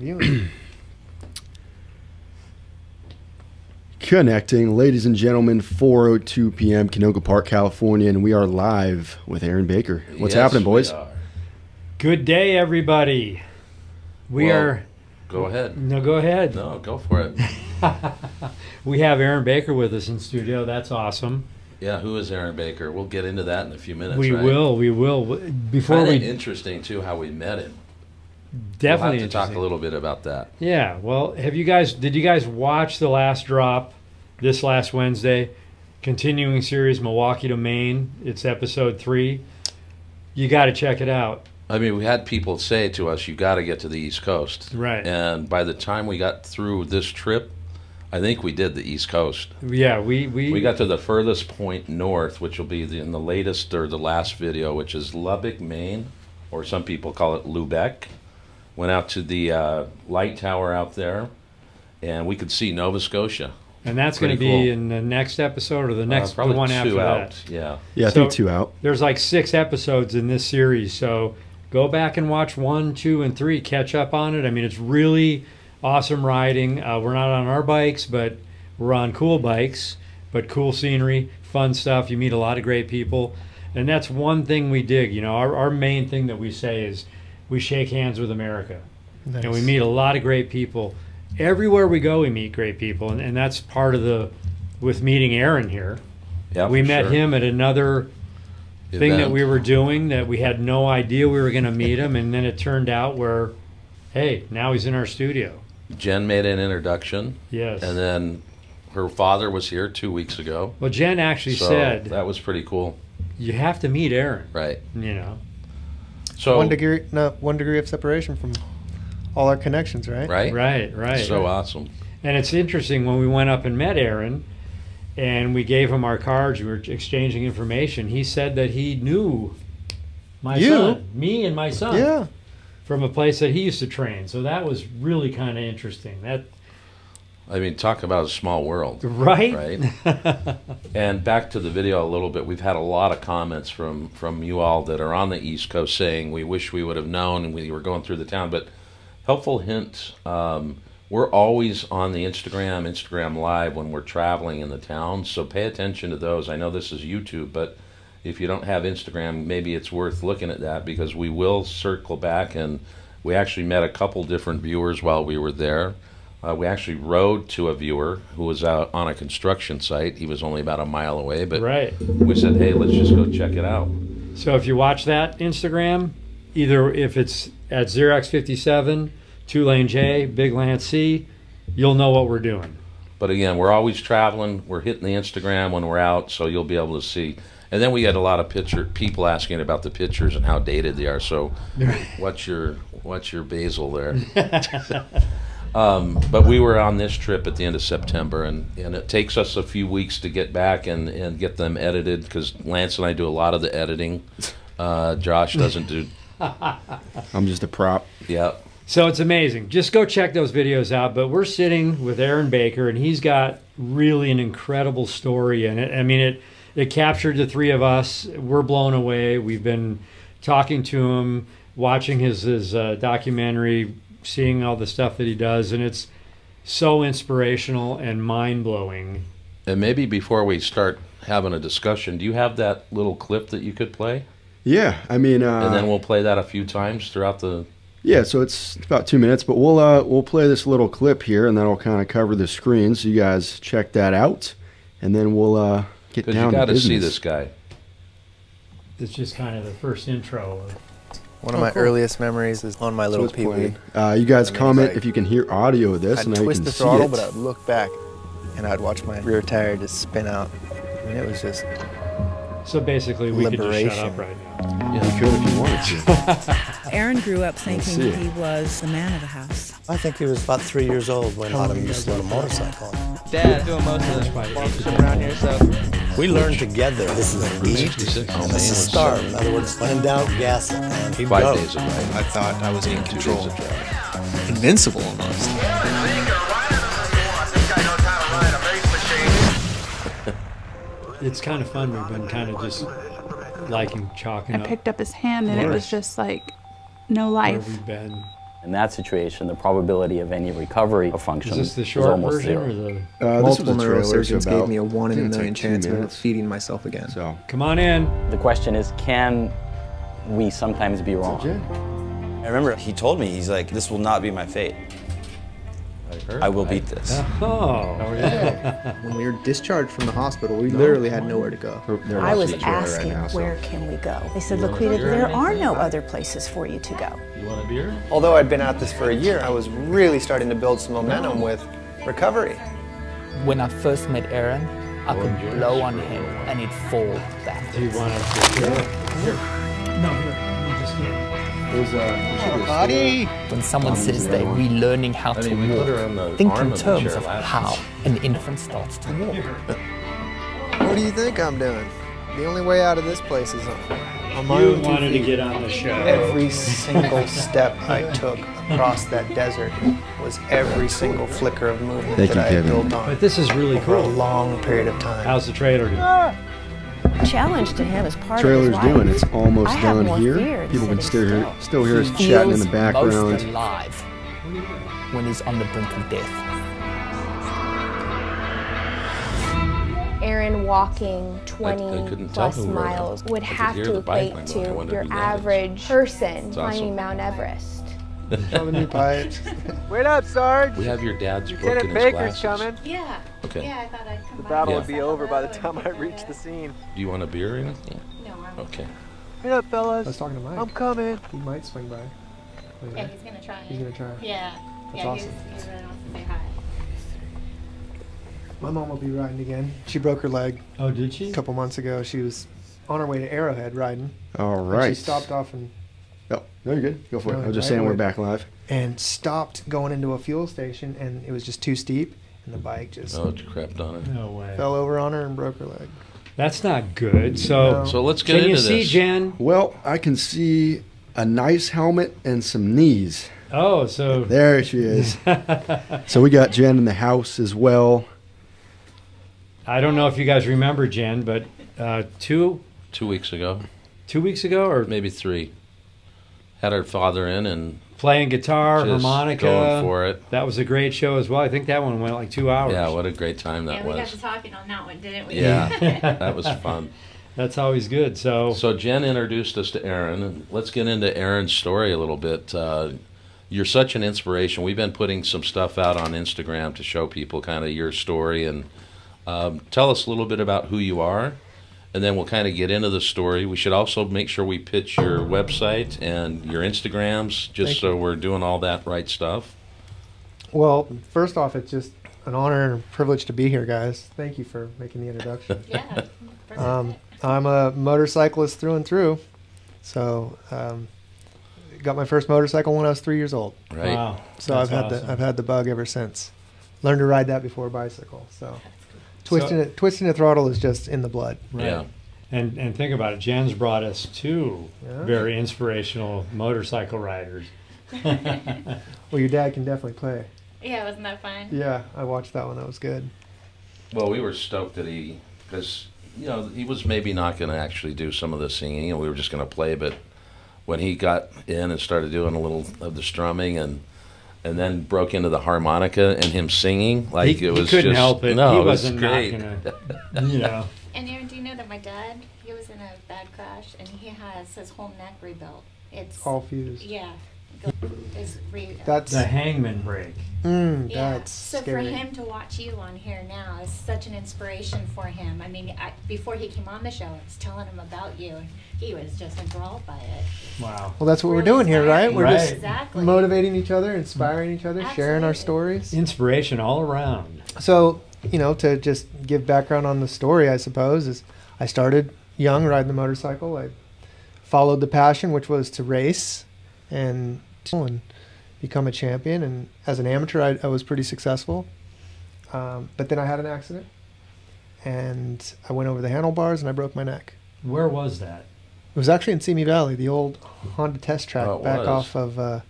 viewing. Connecting, ladies and gentlemen, 4:02 p.m. Canoga Park, California, and we are live with Aaron Baker. What's Yes, happening, boys? Good day, everybody. We Well, are. Go ahead. No, go ahead. No, go for it. we have Aaron Baker with us in studio. That's awesome. Yeah, who is Aaron Baker? We'll get into that in a few minutes. we right? will. We will. Before Kinda we interesting too how we met him. Definitely we'll have to talk a little bit about that. Yeah. Well, have you guys? Did you guys watch the last drop this last Wednesday? Continuing series Milwaukee to Maine. It's episode three. You got to check it out. I mean, we had people say to us, "You got to get to the East Coast." Right. And by the time we got through this trip, I think we did the East Coast. Yeah. We we We got to the furthest point north, which will be the, in the latest or the last video, which is Lubbock, Maine, or some people call it Lubeck. Went out to the uh, light tower out there, and we could see Nova Scotia. and that's going to be cool. in the next episode or the next uh, the one after out. that. Yeah. Yeah, I So- think two out. there's like six episodes in this series so go back and watch one two and three catch up on it i mean it's really awesome riding uh, we're not on our bikes but we're on cool bikes but cool scenery fun stuff you meet a lot of great people and that's one thing we dig you know our, our main thing that we say is we shake hands with america. And we meet a lot of great people. Everywhere we go we meet great people and, and that's part of the with meeting aaron here Yeah. we met sure. him at another thing that we were doing that we had no idea we were going to meet him and then it turned out where hey now he's in our studio. Jen made an introduction, yes. And then her father was here two weeks ago. well jen actually so said that was pretty cool, you have to meet aaron. Right? you know So one degree, no, one degree of separation from all our connections, right? right, right right So awesome. and it's interesting when we went up and met aaron and we gave him our cards we were exchanging information he said that he knew my You? son me and my son Yeah. from a place that he used to train so that was really kind of interesting that I mean, talk about a small world. right Right. And back to the video a little bit. We've had a lot of comments from from you all that are on the East Coast saying we wish we would have known and we were going through the town. But helpful hint: um, we're always on the Instagram, Instagram Live when we're traveling in the town. So pay attention to those. I know this is YouTube, but if you don't have Instagram, maybe it's worth looking at that because we will circle back and we actually met a couple different viewers while we were there. Uh, we actually rode to a viewer who was out on a construction site. He was only about a mile away, but right we said, "Hey, let's just go check it out." So if you watch that Instagram, either if it's at Xerox57, Two Lane J, Big Lance C, you'll know what we're doing. But again, we're always traveling. We're hitting the Instagram when we're out, so you'll be able to see. And then we had a lot of picture people asking about the pictures and how dated they are. So, what's your what's your basil there? um, but we were on this trip at the end of September, and, and it takes us a few weeks to get back and, and get them edited because Lance and I do a lot of the editing. Uh, Josh doesn't do. I'm just a prop. Yeah, So it's amazing. Just go check those videos out. But we're sitting with Aaron Baker, and he's got really an incredible story in it. I mean, it it captured the three of us. We're blown away. We've been talking to him, watching his his uh, documentary, seeing all the stuff that he does, and it's so inspirational and mind blowing. and maybe before we start having a discussion, do you have that little clip that you could play? Yeah, I mean, uh, and then we'll play that a few times throughout the. yeah. So it's about two minutes, but we'll uh, we'll play this little clip here, and that'll kind of cover the screen, so you guys check that out, and then we'll uh, get Because down you got to to see this guy. It's just kind of the first intro. Of, One of Oh, my cool. earliest memories is on my little it's pee wee. Uh, you guys I mean, comment like, if you can hear audio of this, I'd and now you twist can the see throttle, it. but I'd look back and I'd watch my rear tire just spin out. I mean, it was just so basically, we could just shut Liberation. up right now. Yeah, you could if you wanted to. Aaron grew up thinking he was the man of the house. I think he was about three years old when taught used to sled a motorcycle. Dad doing most of the sponsorship around here, so We learned together. This is a lead. 66. Oh, This is oh, a was start. In other words, when in doubt, gas it, and he'd Five go. days of riding. I thought I was in control. days of driving. Invincible almost. It's kind of fun. We've been kind of just liking chalking I up picked up his hand and it was just like no where life. we've been. In that situation, the probability of any recovery of function Is this the is almost version zero. or the? Uh, Multiple a neurosurgeons gave me a one in a million like two chance of minutes. feeding myself again. So, Come on in. The question is, can we sometimes be wrong? I remember he told me, he's like, this will not be my fate. I will beat this. Oh. Yeah. When we were discharged from the hospital, we literally had nowhere to go. they're I was the trailer right asking, now, so- where can we go? They said, You want a Laquita, there are no other places for you to go. You want a beer? Although I'd been at this for a year, I was really starting to build some momentum with recovery. When I first met Aaron, I could blow on him and he'd fall back. Do you want to? Here. No, here. You. There's, uh, there a Buddy! When someone Um, says the they're other one. relearning how I to mean, we put her walk, think in of terms of how an infant starts to walk. What do you think I'm doing? The only way out of this place is on, on my You own two wanted to get on the show. Every single step I took across that desert was every single flicker of movement Thank that you, I had Kevin. built on But this is really cool. for a long period of time. How's the trailer doing? Challenge to him as part trailer's of his life. doing. It's almost I done here. People can still hear, still hear us chatting in the background. most alive when he's on the brink of death. Aaron walking 20 couldn't plus who miles would have to equate to going. I wonder your who that is. average person It's climbing awesome. Mount Everest. Shove a new pipes. Wait up, Sarge! We have your dad's book in Lieutenant his Baker's glasses. coming. Yeah. Okay. Yeah, I thought I'd come The battle Yeah. would be over by the time I reach the scene. Do you want a beer or anything? No, I'm Okay. Wait up, fellas. I was talking to Mike. I'm coming. He might swing by. Yeah, he's gonna try. He's gonna try. Yeah. That's yeah, awesome. he's, he really wants to say hi. My mom will be riding again. She broke her leg Oh, did she? a couple months ago. She was on her way to Arrowhead riding. All and right. She stopped off and Oh, no, you're good. Go for it. I was just saying we're back live. and stopped going into a fuel station, and it was just too steep, and the bike just Oh, it crept on it. No way. fell over on her and broke her leg. That's not good. So, No. So let's get can you into see this. Jen? Well, I can see a nice helmet and some knees. Oh, so There she is. so we got Jen in the house as well. I don't know if you guys remember Jen, but uh, two Two weeks ago, two weeks ago, or maybe three, had her father in and playing guitar, just harmonica. going for it. That was a great show as well. I think that one went like two hours. Yeah, what a great time that yeah, we got was. to talking on that one, didn't we? Yeah, that was fun. That's always good. So, So Jen introduced us to Aaron, and let's get into Aaron's story a little bit. Uh, you're such an inspiration. We've been putting some stuff out on Instagram to show people kind of your story, and um, tell us a little bit about who you are, and then we'll kind of get into the story. We should also make sure we pitch your website and your Instagrams, just Thank so we're doing all that right stuff. Well, first off, it's just an honor and a privilege to be here, guys. Thank you for making the introduction. Yeah. um, I'm a motorcyclist through and through. So, um, got my first motorcycle when I was three years old. Right. wow. So That's I've had awesome. the I've had the bug ever since. Learned to ride that before a bicycle. So, twisting So- it twisting the throttle is just in the blood. Right. Yeah. And and think about it. Jen's brought us two Yeah. very inspirational motorcycle riders. Well, your dad can definitely play. Yeah, wasn't that fun? Yeah, I watched that one. That was good. Well, we were stoked that he, because you know he was maybe not going to actually do some of the singing, and we were just going to play. But when he got in and started doing a little of the strumming and and then broke into the harmonica and him singing, like he, it was he couldn't just help it. no, he it was wasn't great. not gonna, you know. And Aaron, do you know that my dad, he was in a bad crash and he has his whole neck rebuilt. It's All fused. Yeah. Is re- That's The hangman break. mm, yeah. that's so scary. for him to watch you on here now is such an inspiration for him. I mean, I, before he came on the show, I was telling him about you, and he was just enthralled by it. Wow. Well, that's what we're Really doing here, right? We're Right. just Exactly. motivating each other, inspiring each other, sharing our stories. Inspiration all around. So, you know, to just give background on the story, I suppose, is I started young riding the motorcycle. I followed the passion, which was to race and and become a champion. And as an amateur, I, I was pretty successful. Um, but then I had an accident, and I went over the handlebars and I broke my neck. Where was that? It was actually in Simi Valley, the old Honda test track Oh, back was. off of uh,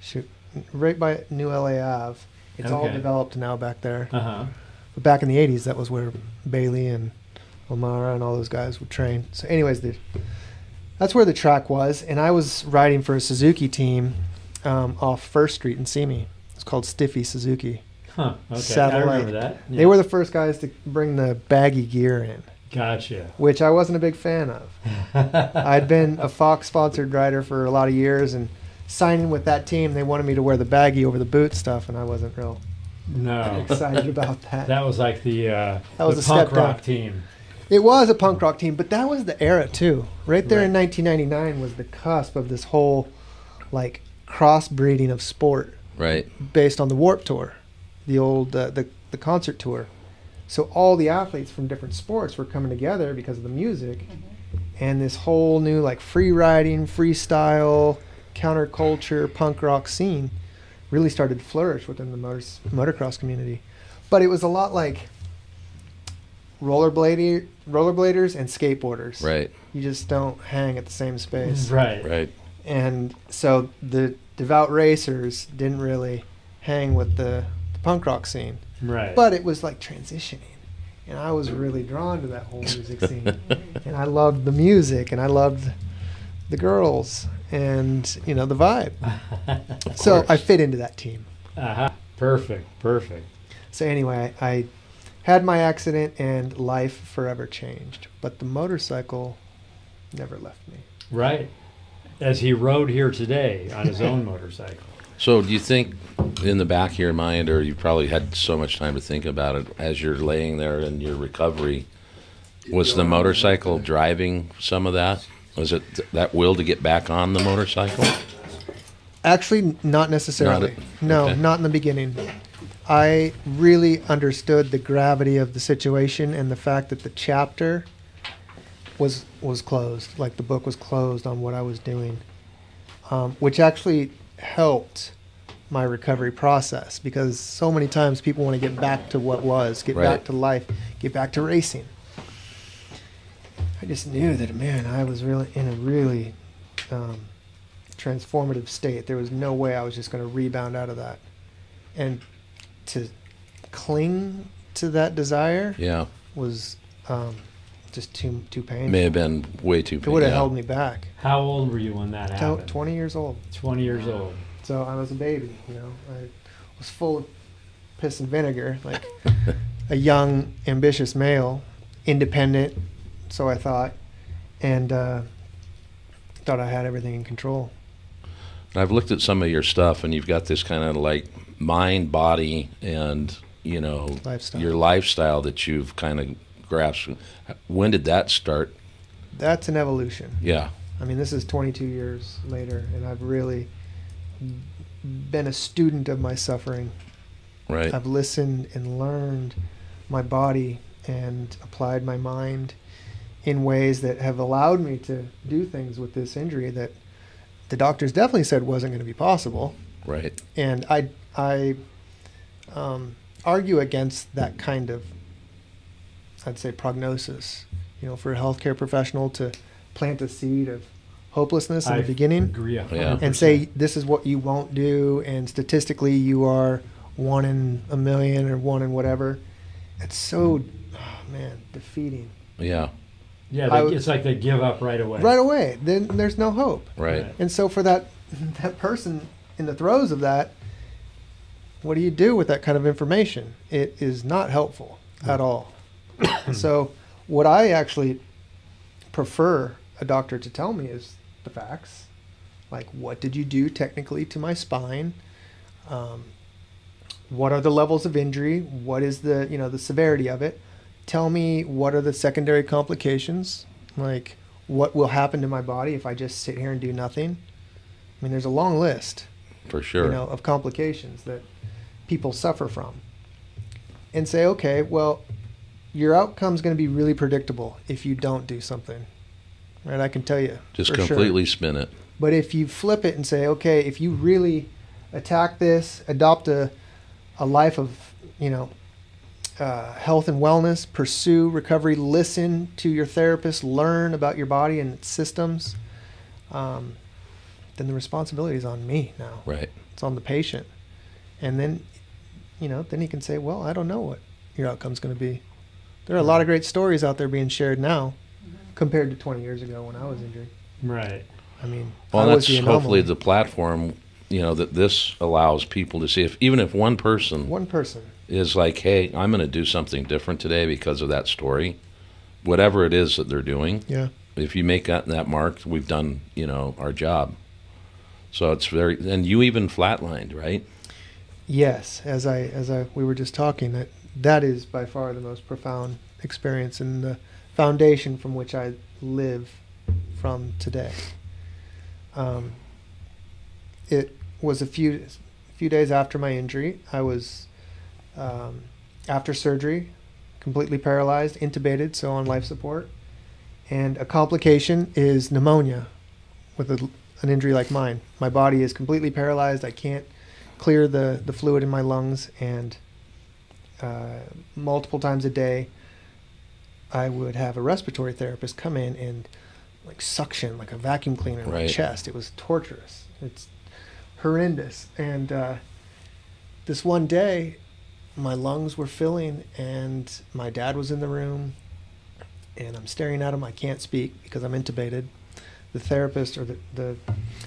shoot, right by New LA Ave. It's all developed now back there. Uh huh. But back in the '80s, that was where Bailey and O'Mara and all those guys would train. So, anyways, the, that's where the track was, and I was riding for a Suzuki team, um, off First Street in Simi. It's called Stiffy Suzuki. Huh, okay. I remember that. They were the first guys to bring the baggy gear in. Gotcha. Which I wasn't a big fan of. I'd been a Fox sponsored rider for a lot of years and signing with that team, they wanted me to wear the baggy over the boot stuff, and I wasn't real No. excited about that. That was like the uh, That was the a punk rock down. team. It was a punk rock team, but that was the era too. Right there in 1999 was the cusp of this whole like crossbreeding of sport Right. based on the Warped Tour, the old uh, the the concert tour. So all the athletes from different sports were coming together because of the music, and this whole new like free riding, freestyle, counterculture, punk rock scene really started to flourish within the motors, motocross community. But it was a lot like rollerblader, rollerbladers and skateboarders. Right. You just don't hang at the same space. Right. Right. And so the devout racers didn't really hang with the, the punk rock scene. Right. But it was like transitioning. And I was really drawn to that whole music scene. and I loved the music and I loved the girls and, you know, the vibe. so course. I fit into that team. Uh-huh. Perfect. Perfect. So anyway, I, I had my accident and life forever changed. But the motorcycle never left me. Right. As he rode here today on his own motorcycle. So, do you think in the back of your mind, or you probably had so much time to think about it as you're laying there in your recovery, was the motorcycle driving some of that? Was it th- that will to get back on the motorcycle? Actually, not necessarily. Not a- no, okay. not in the beginning. I really understood the gravity of the situation and the fact that the chapter was was closed, like the book was closed on what I was doing, um, which actually helped my recovery process because so many times people want to get back to what was, get Right. back to life, get back to racing. I just knew that, man, I was really in a really um, transformative state. There was no way I was just going to rebound out of that. And to cling to that desire Yeah. was um, just too too painful. May have been way too. painful. It would have yeah. held me back. How old were you when that happened? 20 years old. 20 years old. So I was a baby, you know. I was full of piss and vinegar, like a young, ambitious male, independent, so I thought, and uh, thought I had everything in control. I've looked at some of your stuff, and you've got this kind of like mind, body, and you know Lifestyle. your lifestyle that you've kind of grasped. When did that start? That's an evolution. Yeah. I mean, this is 22 years later, and I've really been a student of my suffering. Right. I've listened and learned my body and applied my mind in ways that have allowed me to do things with this injury that the doctors definitely said wasn't going to be possible. Right. And I, I um, argue against that kind of, I'd say, prognosis. You know, for a healthcare professional to plant a seed of hopelessness in I the beginning agree a Yeah. and say this is what you won't do, and statistically you are one in a million or one in whatever. It's so, oh, man, defeating. Yeah. Yeah, they, would- it's like they give up right away. Right away, then there's no hope. Right. And so for that that person in the throes of that, what do you do with that kind of information? It is not helpful at all. so what I actually prefer a doctor to tell me is the facts. Like what did you do technically to my spine? Um, what are the levels of injury? What is the you know the severity of it? Tell me what are the secondary complications? Like what will happen to my body if I just sit here and do nothing? I mean, there's a long list For sure. you know, of complications that people suffer from. And say, okay, well, your outcome's going to be really predictable if you don't do something. Right? I can tell you. Just for sure. completely spin it. But if you flip it and say, okay, if you really attack this, adopt a, a life of, you know, uh, health and wellness, pursue recovery, listen to your therapist, learn about your body and its systems, um, then the responsibility is on me now. Right. It's on the patient. And then, you know, then he can say, well, I don't know what your outcome's going to be. There are a lot of great stories out there being shared now mm-hmm. compared to 20 years ago when I was injured. Right. I mean, Well, I was that's the hopefully anomaly. the platform you know that this allows people to see if even if one person One person. is like, hey, I'm going to do something different today because of that story, whatever it is that they're doing. Yeah. If you make that that mark, we've done you know our job. So it's very and you even flatlined, right? Yes, as I as I we were just talking that that is by far the most profound experience and the foundation from which I live from today. Um, it was a few few days after my injury. I was um, after surgery, completely paralyzed, intubated, so on life support, and a complication is pneumonia with a, an injury like mine. My body is completely paralyzed. I can't clear the, the fluid in my lungs, and uh, multiple times a day, I would have a respiratory therapist come in and like suction, like a vacuum cleaner in my chest. It was torturous. It's horrendous. And uh, this one day, my lungs were filling, and my dad was in the room, and I'm staring at him. I can't speak because I'm intubated. The therapist or the, the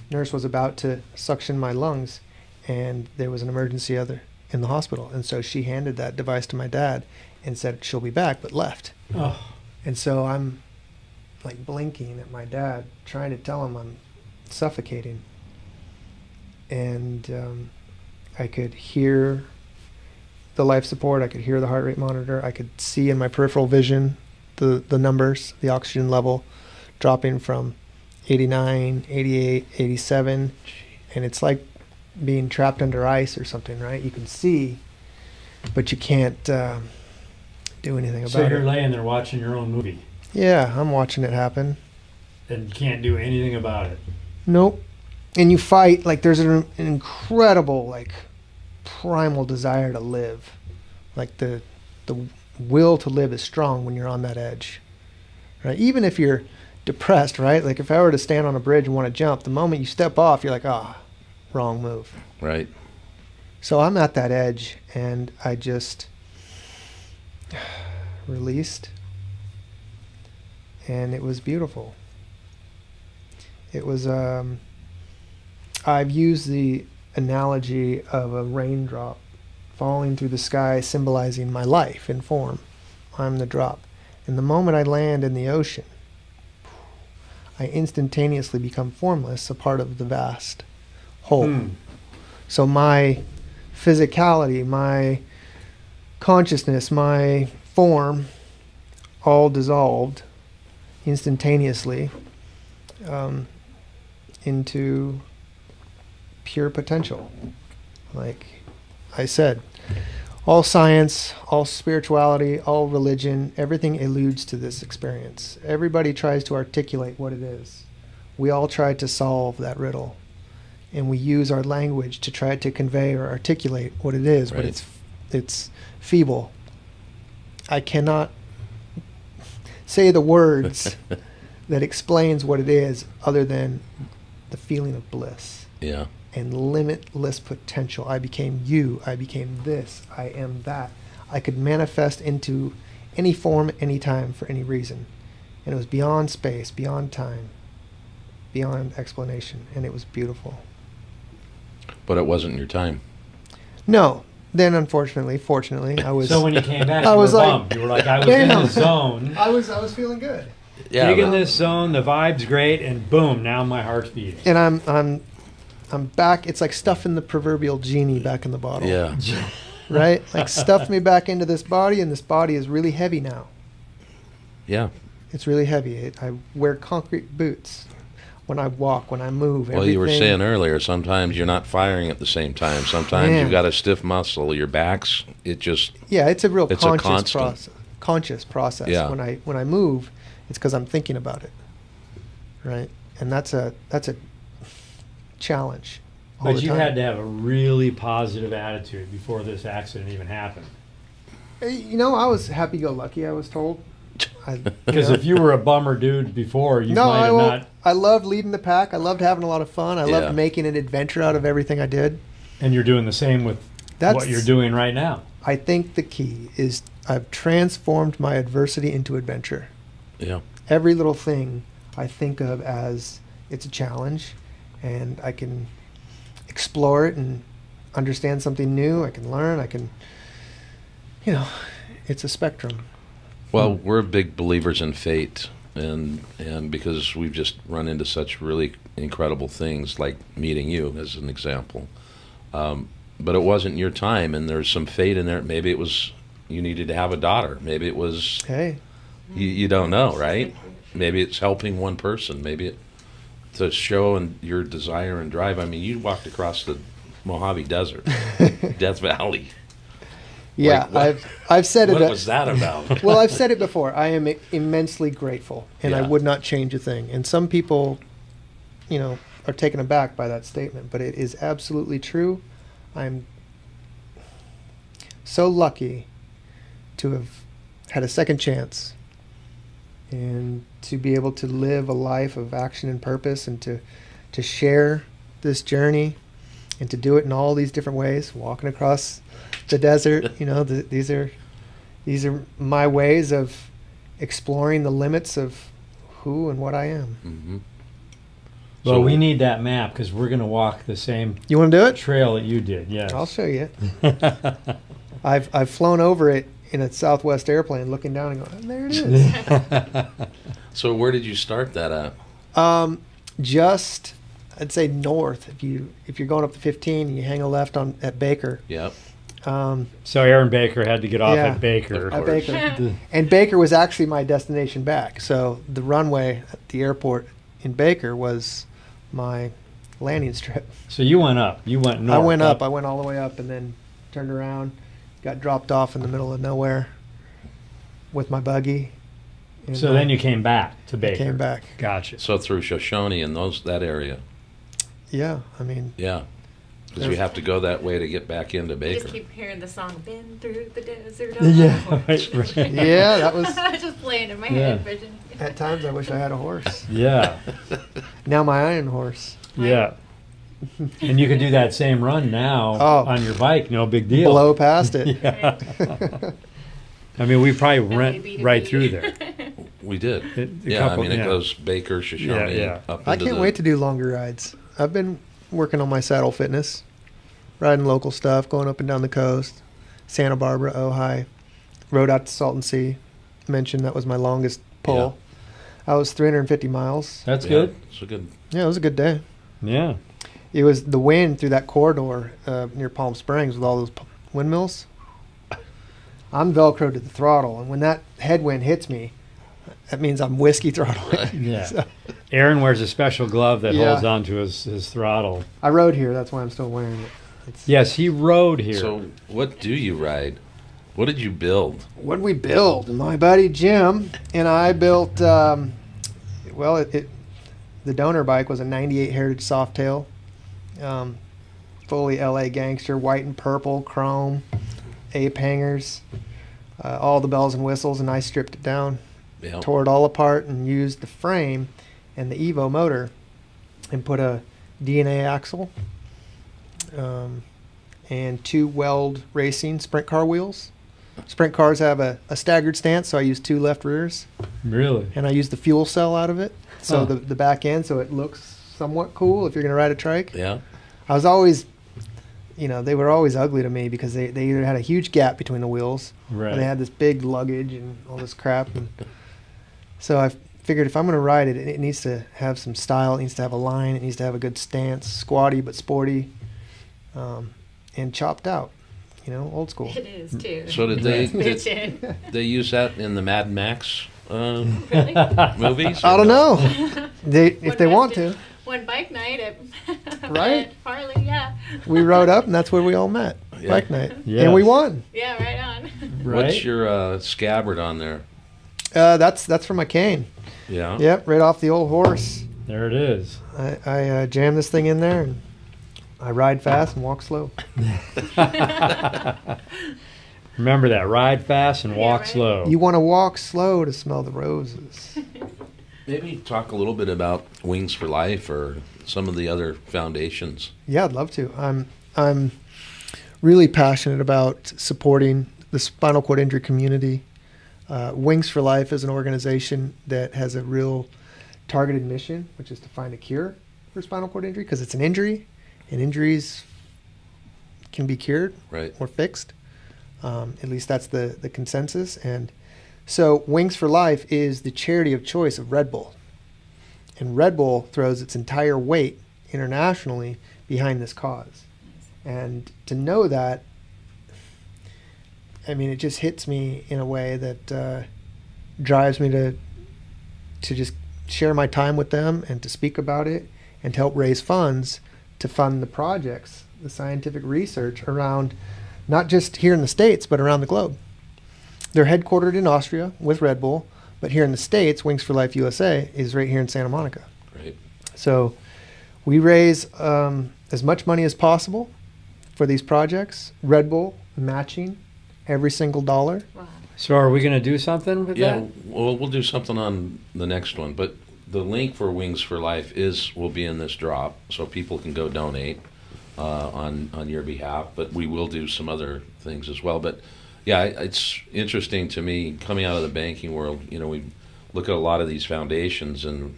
nurse was about to suction my lungs, and there was an emergency other in the hospital. And so she handed that device to my dad and said she'll be back, but left. Oh. And so I'm like blinking at my dad, trying to tell him I'm suffocating. And um, I could hear the life support, I could hear the heart rate monitor, I could see in my peripheral vision the, the numbers, the oxygen level dropping from 89, 88, 87. And it's like being trapped under ice or something, right? You can see, but you can't um, do anything about. So about you're it. laying there watching your own movie Yeah, I'm watching it happen. and can't do anything about it. Nope. And you fight like there's an, an incredible like primal desire to live. Like the the will to live is strong when you're on that edge. Right? Even if you're depressed, right? Like if I were to stand on a bridge and want to jump, the moment you step off, you're like, "Ah, wrong move." Right. So I'm at that edge and I just released and it was beautiful. It was um I've used the analogy of a raindrop falling through the sky symbolizing my life in form. I'm the drop. And the moment I land in the ocean, I instantaneously become formless, a part of the vast whole. Hmm. So my physicality, my consciousness, my form, all dissolved instantaneously um, into pure potential. Like I said, all science, all spirituality, all religion, everything alludes to this experience. Everybody tries to articulate what it is. We all try to solve that riddle. And we use our language to try to convey or articulate what it is, but it's it's feeble. I cannot say the words that explains what it is other than the feeling of bliss Yeah. And limitless potential. I became you. I became this. I am that. I could manifest into any form, any time, for any reason. And it was beyond space, beyond time, beyond explanation. And it was beautiful. But it wasn't your time. No. Then, unfortunately, fortunately, I was. So when you came back, I you was were like, bummed. You were like, I was Yeah, in the zone. I was. I was feeling good. Yeah, Dig in this zone, the vibe's great, and boom, now my heart's beating. And I'm. I'm. I'm back. It's like stuffing the proverbial genie back in the bottle. Yeah. right? Like stuff me back into this body, and this body is really heavy now. Yeah. It's really heavy. It, I wear concrete boots when I walk, when I move. Well, you were saying earlier, sometimes you're not firing at the same time. Sometimes Man. you've got a stiff muscle. Your back's, it just. Yeah, it's a real it's a conscious constant. process. Conscious process. Yeah. When I when I move, it's because I'm thinking about it, right? And that's a that's a challenge. all But the you time. had to have a really positive attitude before this accident even happened. Uh, You know, I was happy-go-lucky. I was told. Because if you were a bummer dude before, you no, might I, have will- not. I loved leading the pack. I loved having a lot of fun. I Yeah. loved making an adventure out of everything I did. And you're doing the same with That's what you're doing right now. I think the key is I've transformed my adversity into adventure. Yeah. Every little thing I think of as it's a challenge, and I can explore it and understand something new. I can learn. I can, you know, it's a spectrum. Well, we're big believers in fate, and and because we've just run into such really incredible things, like meeting you as an example. Um, but it wasn't your time, and there's some fate in there. Maybe it was you needed to have a daughter. Maybe it was Hey, you, you don't know, right? Maybe it's helping one person. Maybe it to show and your desire and drive. I mean, you walked across the Mojave Desert, Death Valley. yeah, Like, I've I've said it. What was that about? well, I've said it before. I am immensely grateful, and I would not change a thing. And some people, you know, are taken aback by that statement, but it is absolutely true. I'm so lucky to have had a second chance and to be able to live a life of action and purpose and to to share this journey and to do it in all these different ways walking across the desert you know th these are these are my ways of exploring the limits of who and what I am. Mm-hmm. Well, we need that map because we're going to walk the same. You want to do it? Trail that you did. Yes. I'll show you. I've I've flown over it in a Southwest airplane, looking down and going, "There it is." So where did you start that at? um, just I'd say north. If you if you're going up to 15, and you hang a left on at Baker. Yep. Um, So Aaron Baker had to get off yeah, at Baker. At Baker. and Baker was actually my destination back. So the runway at the airport in Baker was my landing strip. So you went up. You went north. I went up. I went all the way up and then turned around, got dropped off in the middle of nowhere with my buggy. And, So then you came back to I Baker. came back. Gotcha. So through Shoshone and those that area. Yeah, I mean, Yeah. Because you have to go that way to get back into I Baker. just keep hearing the song "Been Through the Desert." Yeah, right, right. Yeah, that was- just playing in my Yeah. head. Vision. at times I wish I had a horse. Yeah. Now my iron horse. Yeah. And you could do that same run now Oh. on your bike, no big deal. Blow past it. yeah. I mean, we probably went may be to right through there. We did. It- a yeah, couple- I mean, it yeah. goes Baker, Shoshone, Yeah, yeah. up I can't the, wait to do longer rides. I've been working on my saddle fitness, riding local stuff, going up and down the coast, Santa Barbara, Ojai, rode out to Salton Sea. Mentioned that was my longest pull. Yeah. I was 350 miles. That's Yeah, good. It's a good. Yeah, it was a good day. Yeah. It was the wind through that corridor uh, near Palm Springs with all those p- windmills. I'm velcroed to the throttle, and when that headwind hits me, that means I'm whiskey throttling. Yeah. So, Aaron wears a special glove that Yeah. holds onto his, his throttle. I rode here. That's why I'm still wearing it. It's, Yes, he rode here. So, what do you ride? What did you build? what did we build? My buddy Jim and I built. Um, well, it, it the donor bike was a '98 Heritage Softail, um, fully LA gangster, white and purple, chrome, ape hangers, uh, all the bells and whistles, and I stripped it down, Yeah. tore it all apart, and used the frame and the Evo motor, and put a DNA axle. Um, and two Weld Racing sprint car wheels. Sprint cars have a, a staggered stance, so I use two left rears, really? and I use the fuel cell out of it, so Huh. the, the back end, so it looks somewhat cool if you're going to ride a trike. Yeah. I was always, you know, they were always ugly to me because they, they either had a huge gap between the wheels, Right. or they had this big luggage and all this crap. And so I figured if I'm going to ride it, it needs to have some style. It needs to have a line. It needs to have a good stance, squatty but sporty, um, and chopped out. You know, old school. It is too. So did they did they use that in the Mad Max uh, Really? movies? I don't no? know. they if One they want rest- to. One bike night at, Right? at Farley, yeah. We rode up, and that's where we all met. Yeah. Bike night, Yes. and we won. Yeah, right on. Right? What's your uh, scabbard on there? Uh, that's that's from my cane. Yeah. Yep, right off the old horse. there it is. I, I uh, jam this thing in there, and I ride fast and walk slow. Remember that. Ride fast and Yeah, walk right. slow. You want to walk slow to smell the roses. Maybe talk a little bit about Wings for Life or some of the other foundations. Yeah, I'd love to. I'm I'm really passionate about supporting the spinal cord injury community. Uh, Wings for Life is an organization that has a real targeted mission, which is to find a cure for spinal cord injury because it's an injury. and injuries can be cured Right. or fixed. Um, at least that's the the consensus. And so, Wings for Life is the charity of choice of Red Bull, and Red Bull throws its entire weight internationally behind this cause. And to know that, I mean, it just hits me in a way that uh, drives me to to just share my time with them and to speak about it and to help raise funds to fund the projects, the scientific research around not just here in the states but around the globe. They're headquartered in Austria with Red Bull, but here in the states, Wings for Life USA is right here in Santa Monica. Right. So we raise um, as much money as possible for these projects. Red Bull matching every single dollar. Wow. So are we going to do something with Yeah, that? well, we'll do something on the next one, but the link for Wings for Life is will be in this drop, so people can go donate uh, on on your behalf. But we will do some other things as well. But yeah, it's interesting to me coming out of the banking world. You know, we look at a lot of these foundations, and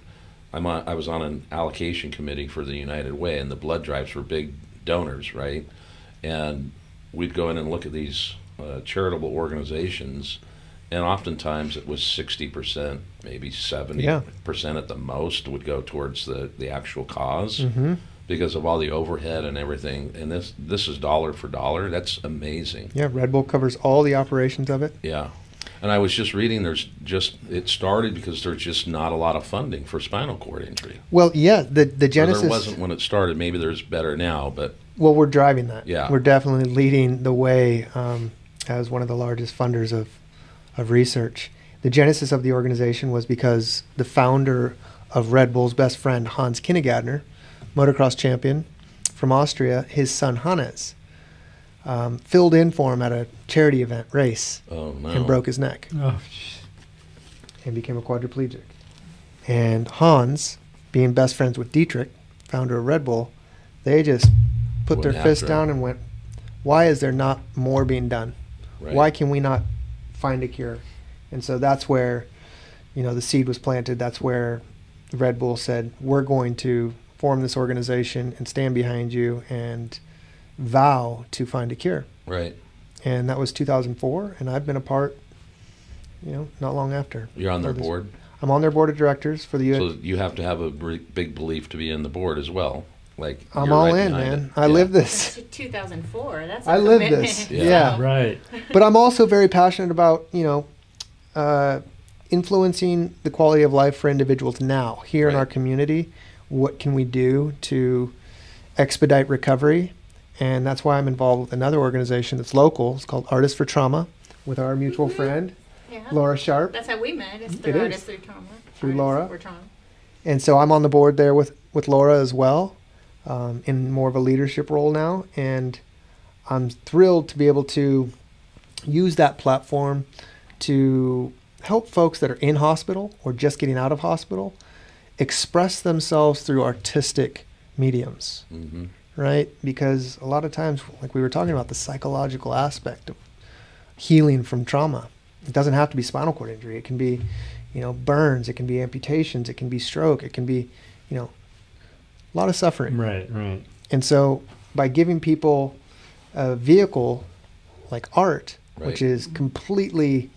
I'm on, I was on an allocation committee for the United Way, and the blood drives were big donors, right? And we'd go in and look at these uh, charitable organizations, and oftentimes it was 60%, maybe 70% at the most would go towards the, the actual because Mhm. Because of all the overhead and everything. And this this is dollar for dollar. That's amazing. Yeah, Red Bull covers all the operations of it. Yeah. And I was just reading there's just it started because there's just not a lot of funding for spinal cord injury. Well, yeah, the the Or genesis. there wasn't when it started. Maybe there's better now, but Well, we're driving that. Yeah. We're definitely leading the way um, as one of the largest funders of, of research. The genesis of the organization was because the founder of Red Bull's best friend, Hans Kinigadner, motocross champion from Austria, his son Hannes, um, filled in for him at a charity event race Oh, no. and broke his neck Oh, and became a quadriplegic. And Hans, being best friends with Dietrich, founder of Red Bull, they just put Went their fist after him. down and went, "Why is there not more being done? Right. Why can we not find a cure?" And so that's where, you know, the seed was planted. That's where Red Bull said, "We're going to form this organization and stand behind you and vow to find a cure." right. And that was 2004, and I've been a part, you know, not long after. You're on their board. I'm on their board of directors for the. U- So you have to have a big belief to be in the board as well. Like I'm you're all right in, man. it. I Yeah. live this. 2004. That's a I live this. Yeah. Yeah. Right. But I'm also very passionate about, you know, uh, influencing the quality of life for individuals now here in our community. What can we do to expedite recovery? And that's why I'm involved with another organization that's local. It's called Artists for Trauma with our mutual friend, Yeah. Laura Sharp. That's how we met. It's It through is. artists through trauma. Through Laura. for trauma. And so I'm on the board there with, with Laura as well, um, in more of a leadership role now. And I'm thrilled to be able to use that platform to help folks that are in hospital or just getting out of hospital express themselves through artistic mediums, Mhm. right? Because a lot of times, like we were talking about, the psychological aspect of healing from trauma. It doesn't have to be spinal cord injury. It can be, you know, burns. It can be amputations. It can be stroke. It can be, you know, a lot of suffering. Right, right. And so by giving people a vehicle like art, which is completely,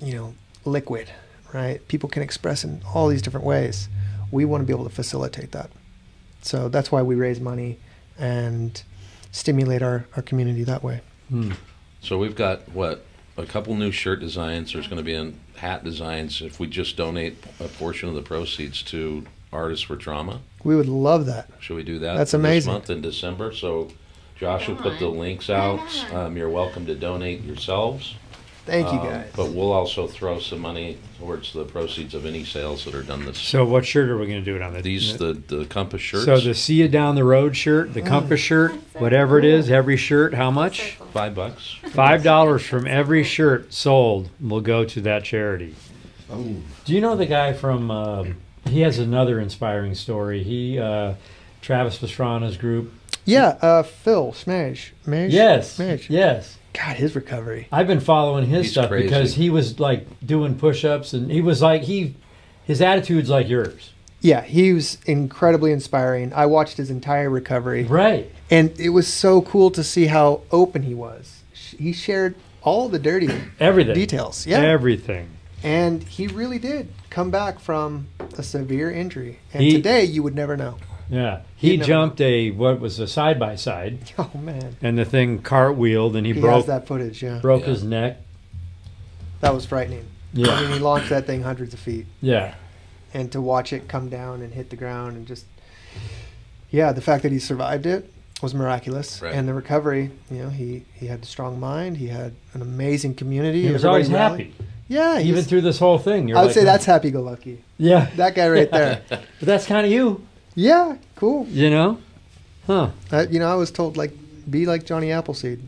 you know, liquid, right? People can express in all these different ways. We want to be able to facilitate that. So that's why we raise money and stimulate our, our community that way. Hmm. So we've got what a couple new shirt designs. There's going to be in hat designs. If we just donate a portion of the proceeds to Artists for Trauma, We would love that. should we do that? That's this amazing. month in December. So Josh will put the links out. Um, you're welcome to donate yourselves. Thank you, Um, guys. But we'll also throw some money towards the proceeds of any sales that are done this. So what shirt are we going to do it on? The, These the the compass shirts. So the see you down the road shirt, the compass shirt, whatever it is, every shirt, how much? five bucks. Five dollars from every shirt sold will go to that charity. Oh, Do you know the guy from? Um, he has another inspiring story. He, uh, Travis Pastrana's group. Yeah, uh, Phil Smash. Smash? Yes, Smash. yes. God, his recovery. I've been following his He's stuff crazy. because he was like doing push-ups and he was like he, his attitude's like yours. Yeah, he was incredibly inspiring. I watched his entire recovery. Right. And it was so cool to see how open he was. He shared all the dirty Everything. details. Yeah. Everything. And he really did come back from a severe injury. And He- today you would never know. Yeah. He He'd jumped a what was a side by side. Oh man. And the thing cartwheeled and he, He broke has that footage, yeah. broke Yeah. his neck. That was frightening. Yeah. I mean, he launched that thing hundreds of feet. Yeah. And to watch it come down and hit the ground and just, yeah, the fact that he survived it was miraculous. Right. And the recovery, you know, he, he had a strong mind. He had an amazing community. He was Everybody always rallied. happy. Yeah. Even through this whole thing. You're I would like, say that's happy go lucky. Yeah. That guy right there. but that's kind of you. Yeah, cool. You know? Huh. Uh, you know, I was told like be like Johnny Appleseed.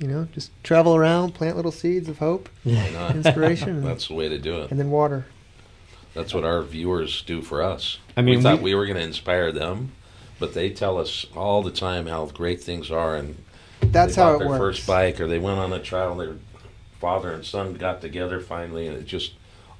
You know, just travel around, plant little seeds of hope, Why inspiration, That's the way to do it. and then water. That's what our viewers do for us. I mean, we thought we- we, were going to inspire them, but they tell us all the time how great things are, and That's they how bought it their works. first bike, or they went on a trial. Their father and son got together finally, and it just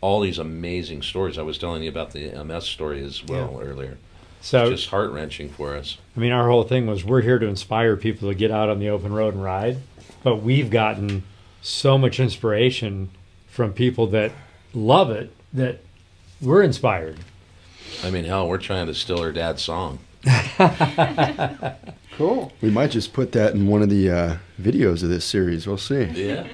all these amazing stories. I was telling you about the MS story as well earlier. So- it's just heart wrenching for us. I mean, our whole thing was we're here to inspire people to get out on the open road and ride, but we've gotten so much inspiration from people that love it that we're inspired. I mean, hell, we're trying to steal her dad's song. Cool. We might just put that in one of the uh, videos of this series. We'll see. Yeah.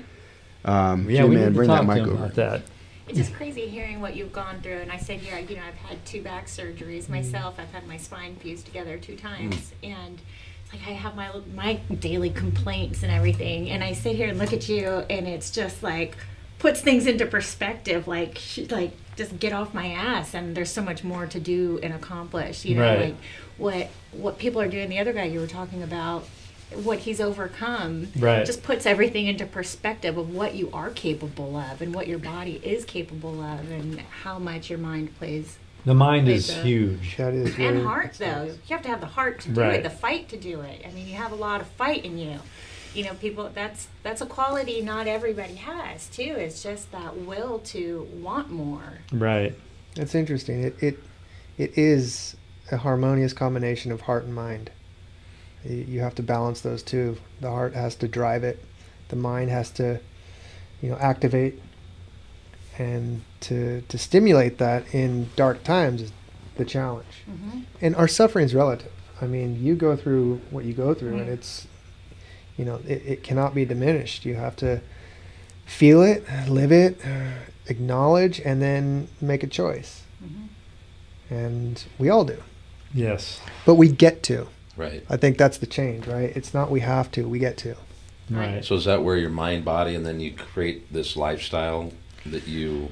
Um, Yeah, hey, we man, need to bring talk that to mic him over. about that. It's just crazy hearing what you've gone through. And I said here, you know, I've had two back surgeries mm. myself. I've had my spine fused together two mm. times, and it's like I have my my daily complaints and everything. And I sit here and look at you, and it's just like puts things into perspective. Like like just get off my ass. And there's so much more to do and accomplish. You know, Right. like what what people are doing. The other guy you were talking about. What he's overcome Right. just puts everything into perspective of what you are capable of and what your body is capable of and how much your mind plays The mind is a- huge. That is and very- heart though you have to have the heart to do Right. it the fight to do it i mean you have a lot of fight in you you know people that's that's a quality not everybody has too it's just that will to want more Right. It's interesting. It it it is a harmonious combination of heart and mind. Y- You have to balance those two. The heart has to drive it. The mind has to, you know, activate and to to stimulate that in dark times is the challenge. Mhm. And our suffering is relative. I mean, you go through what you go through, and it's, you know, it, it cannot be diminished. You have to feel it, live it, acknowledge, and then make a choice. And we all do. Yes. But we get to. Right. I think that's the change, right? It's not we have to, we get to. Right. So is that where your mind, body, and then you create this lifestyle that you?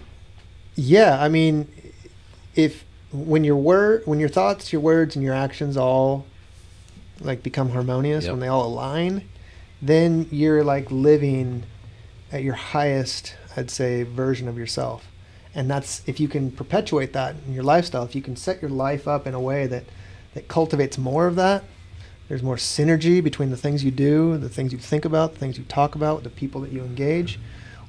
Yeah, I mean, if when your word, when your thoughts, your words, and your actions all like become harmonious, Yep. when they all align, then you're like living at your highest, I'd say, version of yourself. And that's if you can perpetuate that in your lifestyle, if you can set your life up in a way that that cultivates more of that, there's more synergy between the things you do, the things you think about, the things you talk about, the people that you engage.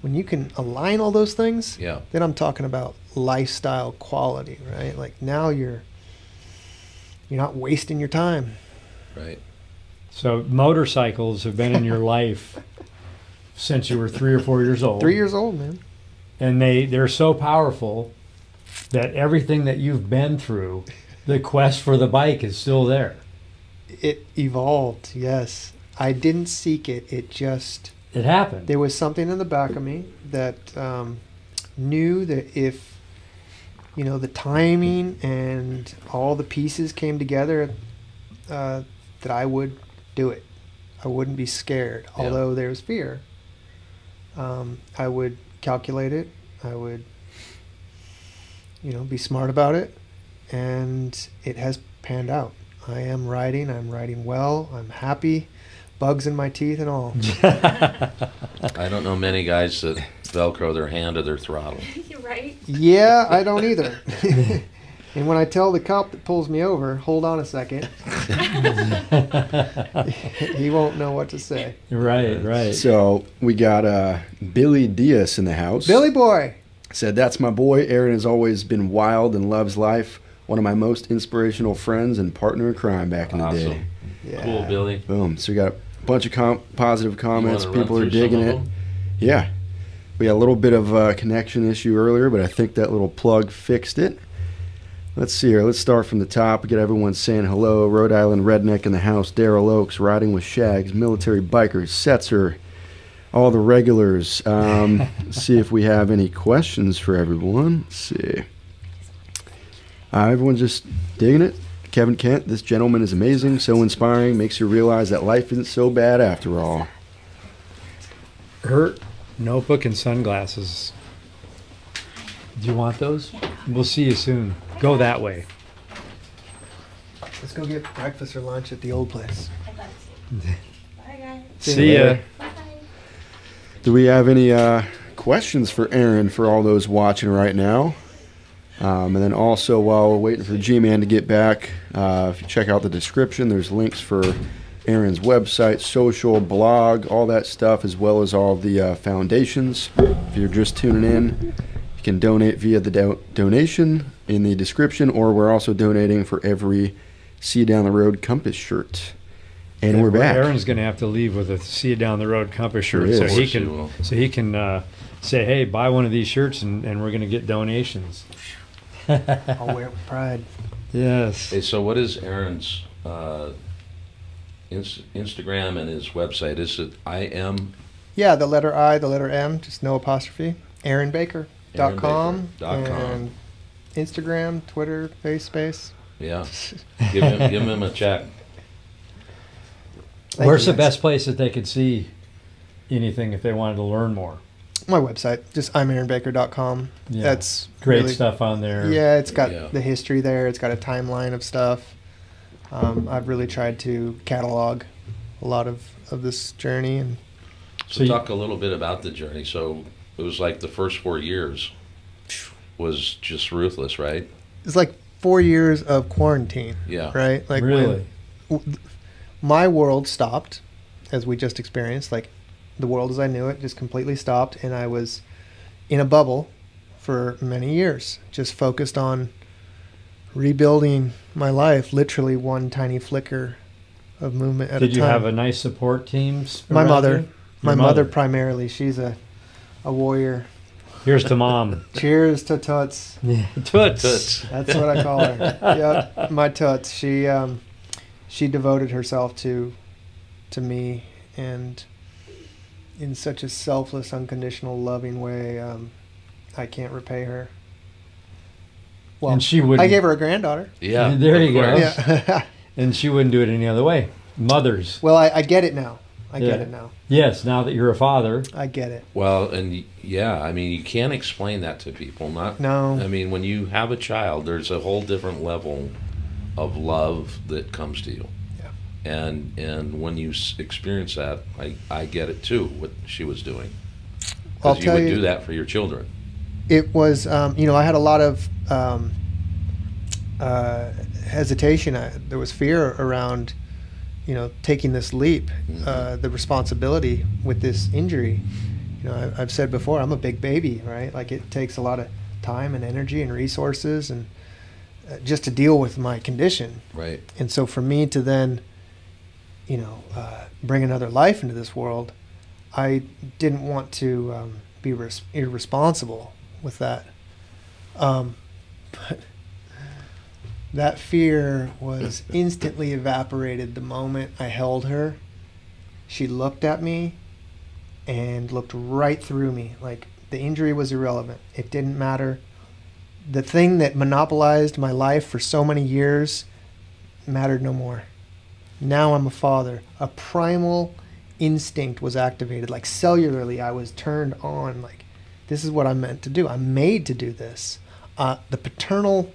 When you can align all those things, Yeah. then I'm talking about lifestyle quality, right? Like now you're you're not wasting your time. Right. So motorcycles have been in your life since you were three or four years old. Three years old, man. and they they're so powerful that everything that you've been through, the quest for the bike is still there. It evolved, yes. I didn't seek it. It just It happened. there was something in the back of me that um, knew that if you know the timing and all the pieces came together, uh, that I would do it. I wouldn't be scared, Yeah. although there was fear. Um, I would calculate it. I would, you know, be smart about it, and it has panned out. I am riding. I'm riding well. I'm happy. Bugs in my teeth and all. I don't know many guys that Velcro their hand to their throttle. You're right. Yeah, I don't either. and when I tell the cop that pulls me over, hold on a second, he won't know what to say. Right, right. So we got uh, Billy Diaz in the house. Billy boy. Said that's my boy. Aaron has always been wild and loves life. One of my most inspirational friends and partner in crime back in the day. Awesome. Cool, Billy. Boom. So we got a bunch of com- positive comments. People are digging it. Yeah. We had a little bit of a connection issue earlier, but I think that little plug fixed it. Let's see here. Let's start from the top. Get everyone saying hello. Rhode Island Redneck in the house. Daryl Oaks, Riding with Shags, Military Bikers, Setzer, all the regulars. Um, see if we have any questions for everyone. Let's see. Uh, everyone's just digging it. Kevin Kent, this gentleman is amazing, so inspiring, makes you realize that life isn't so bad after all. Her notebook and sunglasses. Do you want those? We'll see you soon. Go that way. Let's go get breakfast or lunch at the old place. Bye, guys. See ya. Do we have any uh, questions for Aaron for all those watching right now? Um, and then also, while we're waiting for the G Man to get back, uh, if you check out the description, there's links for Aaron's website, social, blog, all that stuff, as well as all the uh, foundations. If you're just tuning in, you can donate via the do- donation in the description, or we're also donating for every See You Down the Road Compass shirt. And we're back. Aaron's going to have to leave with a "See You Down the Road" compass shirt, so he Of course he can, so he can uh, say, "Hey, buy one of these shirts, and, and we're going to get donations." I'll wear it with pride. Yes. Hey, so what is Aaron's uh, ins- Instagram and his website? Is it I am Yeah, the letter I, the letter M, just no apostrophe. AaronBaker.com. AaronBaker.com. And Instagram, Twitter, FaceSpace. Yeah. Give him give him a check. Thank Where's you, the guys. best place that they could see anything if they wanted to learn more? My website, just I'mAaronBaker.com. Yeah. That's Great really- stuff on there. Yeah, it's got Yeah. the history there. It's got a timeline of stuff. Um, I've really tried to catalog a lot of, of this journey and So, So you- talk a little bit about the journey. So it was like the first four years was just ruthless, right? it's like four years of quarantine. Yeah. Right? Like Really? when my world stopped, as we just experienced. Like the world as I knew it just completely stopped, and I was in a bubble for many years, just focused on rebuilding my life. Literally one tiny flicker of movement at Did a you have a nice support team? my mother, you? my Your mother primarily. She's a a warrior. Here's to mom. Cheers to Toots. Yeah. Toots. Toots. That's what I call her. yep, my Toots. She um, she devoted herself to to me and in such a selfless, unconditional, loving way. Um, I can't repay her. Well, And she wouldn't- I gave her a granddaughter. Yeah. There of you go. Yeah. And she wouldn't do it any other way. Mothers. well, I, I get it now. I get it now. Yes, now that you're a father. I get it. Well, and yeah, I mean, you can't explain that to people. Not. No. I mean, when you have a child, there's a whole different level of love that comes to you. And and when you experience that, I I get it too. What she was doing. Because you would you- do that for your children. it was um, you know I had a lot of um, uh, hesitation. I, there was fear around you know taking this leap, uh, the responsibility with this injury. You know I, I've said before I'm a big baby, right? Like it takes a lot of time and energy and resources and uh, just to deal with my condition. Right. And so for me to then you know uh, bring another life into this world, I didn't want to um, be res- irresponsible with that. Um, but that fear was instantly evaporated the moment I held her. She looked at me and looked right through me. Like the injury was irrelevant. It didn't matter. The thing that monopolized my life for so many years mattered no more. Now I'm a father. A primal instinct was activated. Like cellularly, I was turned on. Like, this is what I'm meant to do. I'm made to do this. Uh, the paternal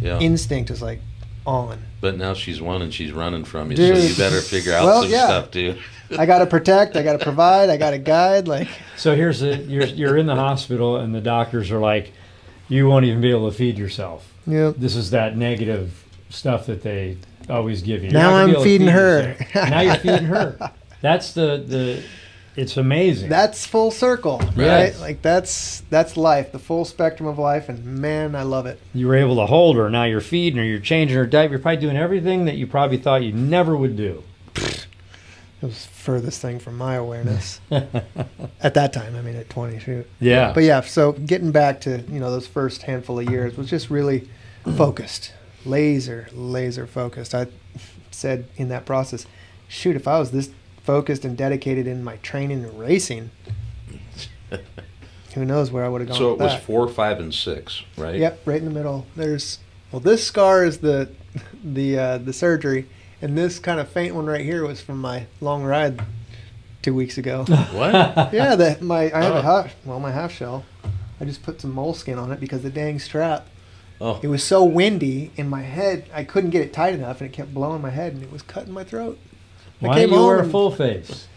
Yeah. instinct is like on. But now she's one and she's running from you, Dude. so you better figure out Well, some yeah. stuff too. I got to protect. I got to provide. I got to guide. Like, So here's the you're you're in the hospital and the doctors are like, you won't even be able to feed yourself. Yep. This is that negative stuff that they always give you. You're Now I'm be able to feeding feed her. now you're feeding her. That's the the It's amazing. That's full circle, right? Yes. Like that's that's life, the full spectrum of life, and man, I love it. you were able to hold her. Now you're feeding her. You're changing her diaper. You're probably doing everything that you probably thought you never would do. It was furthest thing from my awareness at that time. I mean, at 20, shoot. Yeah. But yeah, so getting back to you know those first handful of years was just really focused, laser, laser focused. I said in that process, shoot, if I was this focused and dedicated in my training and racing, who knows where I would have gone. So it was that. four, five, and six, right? Yep, right in the middle. There's well, this scar is the the uh, the surgery, and this kind of faint one right here was from my long ride two weeks ago. What? yeah, the my I have Oh. a half well my half shell. I just put some moleskin on it because the dang strap. Oh. It was so windy in my head, I couldn't get it tight enough, and it kept blowing my head, and it was cutting my throat. I Why came don't you wear a full face?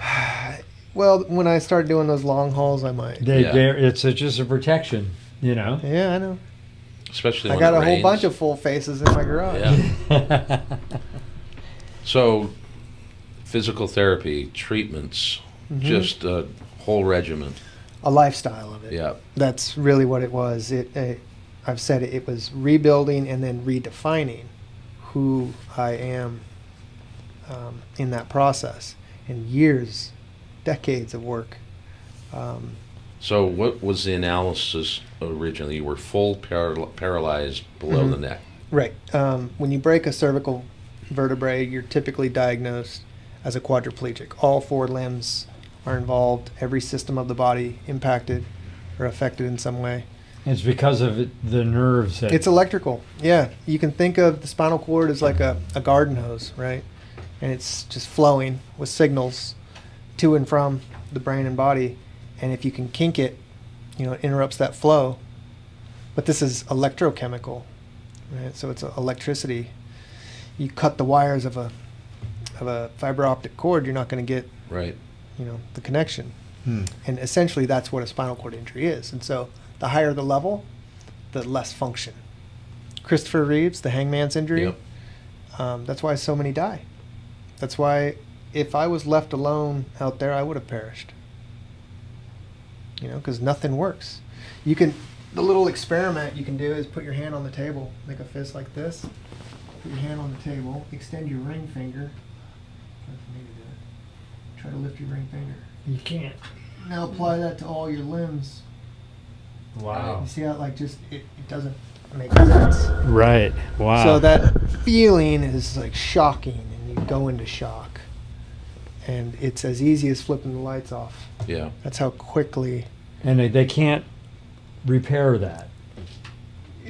Well, when I start doing those long hauls, I might. They, Yeah. they're- It's a, just a protection, you know. Yeah, I know. Especially I got it a whole bunch of full faces in my garage. Yeah. So, physical therapy treatments, Mhm. just a whole regimen. a lifestyle of it. Yeah. That's really what it was. It, it I've said it, it was rebuilding and then redefining who I am um, in that process, and years, decades of work. Um, So, what was the analysis originally? You were full paral- paralyzed below Mhm. the neck. Right. Um, when you break a cervical vertebrae, you're typically diagnosed as a quadriplegic. All four limbs are involved, every system of the body impacted or affected in some way. It's because of it, the nerves. That, It's electrical. Yeah. You can think of the spinal cord as like a, a garden hose, right? And it's just flowing with signals to and from the brain and body. And if you can kink it, you know, it interrupts that flow. But this is electrochemical, right? So it's electricity. You cut the wires of a of a fiber optic cord, you're not going to get Right. you know the connection Hmm. and essentially that's what a spinal cord injury is and so the higher the level the less function christopher reeves the hangman's injury Yep. um, that's why so many die that's why if i was left alone out there i would have perished you know because nothing works you can the little experiment you can do is put your hand on the table make a fist like this put your hand on the table extend your ring finger Try for me to do it. Try to lift your ring finger. you can't. Now apply that to all your limbs. Wow. You see how like just it, it doesn't make sense. Right. Wow. So that feeling is like shocking and you go into shock. And it's as easy as flipping the lights off. Yeah. That's how quickly and they, they can't repair that.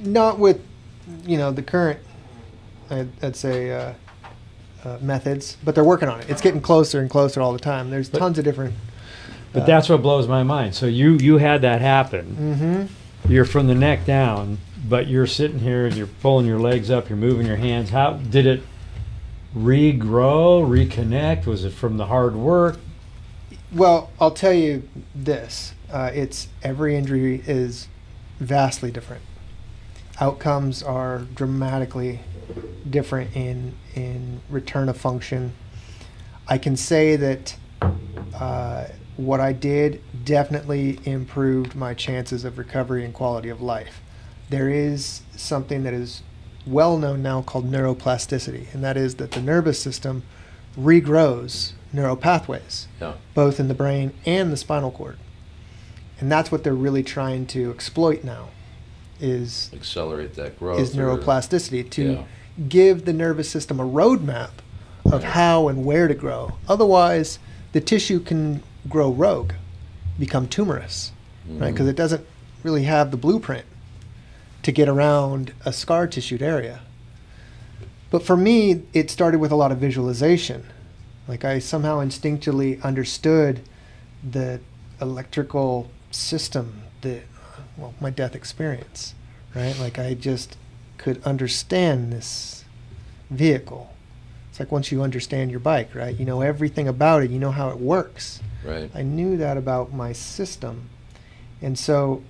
not with you know the current I'd, I'd say uh, uh, methods, but they're working on it. It's getting closer and closer all the time. There's tons of different. But uh, that's what blows my mind. So you you had that happen. Mhm. You're from the neck down, but you're sitting here and you're pulling your legs up. You're moving your hands. How did it regrow, reconnect? Was it from the hard work? Well, I'll tell you this: uh, it's every injury is vastly different. Outcomes are dramatically different in in return of function. I can say that uh, what I did definitely improved my chances of recovery and quality of life. There is something that is well known now called neuroplasticity, and that is that the nervous system regrows neural pathways, Yeah. both in the brain and the spinal cord. And that's what they're really trying to exploit now is Accelerate that growth. is or- neuroplasticity to Yeah. give the nervous system a roadmap of how and where to grow. Otherwise, the tissue can grow rogue, become tumorous, right? Mhm. Because it doesn't really have the blueprint to get around a scar tissued area. But for me, it started with a lot of visualization. Like I somehow instinctually understood the electrical system, the well, my death experience, right? Like I just could understand this vehicle. It's like once you understand your bike, right? You know everything about it. You know how it works. Right. I knew that about my system, and so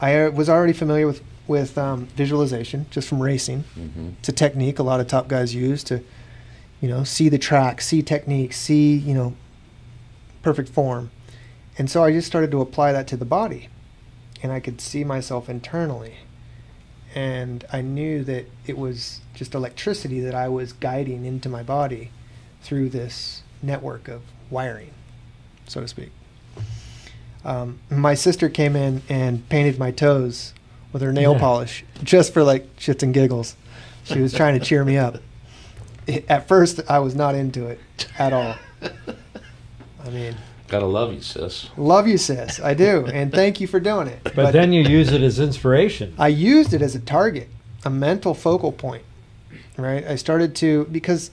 I uh, was already familiar with with um, visualization just from racing. Mhm. It's a technique a lot of top guys use to, you know, see the track, see technique, see you know perfect form. And so I just started to apply that to the body. And I could see myself internally. And I knew that it was just electricity that I was guiding into my body through this network of wiring, so to speak. Um, my sister came in and painted my toes with her nail Yeah. polish just for like shits and giggles. She was trying to cheer me up. At first, I was not into it at all. I mean, Gotta love you, sis. love you, sis. I do, and thank you for doing it. But, then you use it as inspiration. I used it as a target, a mental focal point, right? I started to because,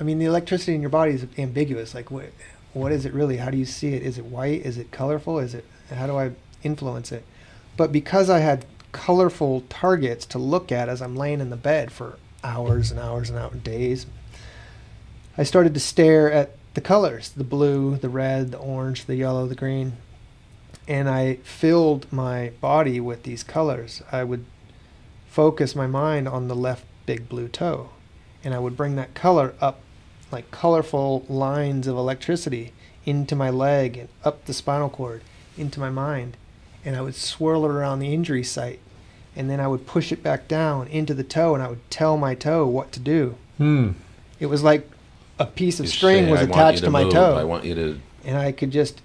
I mean, the electricity in your body is ambiguous. Like, what, what is it really? How do you see it? Is it white? Is it colorful? Is it? How do I influence it? But because I had colorful targets to look at as I'm laying in the bed for hours and hours and hours, days, I started to stare at the colors: the blue, the red, the orange, the yellow, the green and I filled my body with these colors. I would focus my mind on the left big blue toe, and I would bring that color up like colorful lines of electricity into my leg and up the spinal cord into my mind, and I would swirl it around the injury site, and then I would push it back down into the toe, and I would tell my toe what to do. Hmm. It was like a piece of You string say, was attached you to, my move. toe I want you to. and I could just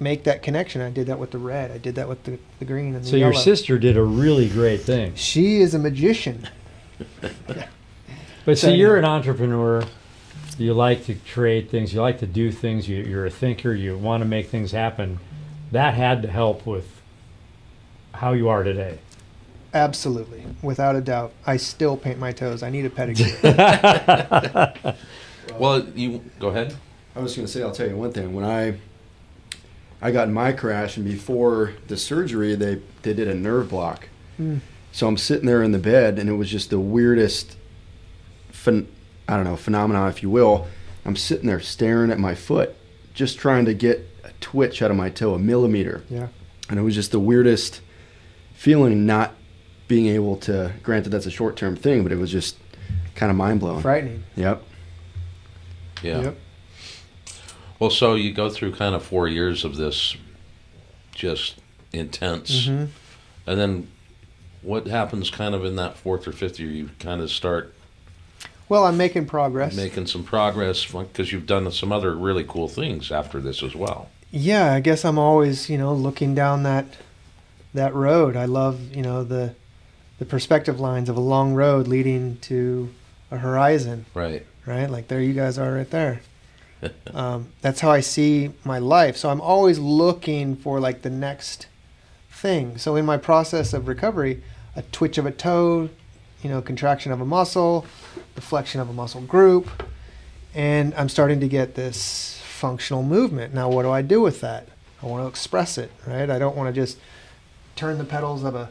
make that connection. I did that with the red. I did that with the, the green and the So yellow. your sister did a really great thing. She is a magician. But So, see, you're yeah. an entrepreneur. You like to create things. You like to do things. You, you're a thinker. You want to make things happen. That had to help with how you are today. Absolutely, without a doubt. I still paint my toes. I need a pedicure. Well, you go ahead. I was going to say, I'll tell you one thing. When I I got in my crash, and before the surgery, they they did a nerve block. Hmm. So I'm sitting there in the bed, and it was just the weirdest, phen- I don't know, phenomenon, if you will. I'm sitting there staring at my foot, just trying to get a twitch out of my toe, a millimeter. Yeah. And it was just the weirdest feeling, not being able to. Granted, that's a short term thing, but it was just kind of mind blowing. Frightening. Yep. Yeah. Yep. Well, so you go through kind of four years of this just intense. Mhm. And then what happens kind of in that fourth or fifth year? You kind of start Well, I'm making progress. making some progress because you've done some other really cool things after this as well. yeah, I guess I'm always, you know, looking down that that road. I love, you know, the the perspective lines of a long road leading to a horizon. Right. Right? Like there you guys are right there. um, that's how I see my life. So I'm always looking for like the next thing. So in my process of recovery, a twitch of a toe, you know, contraction of a muscle, the flexion of a muscle group, and I'm starting to get this functional movement. Now, what do I do with that? I want to express it, right? I don't want to just turn the pedals of a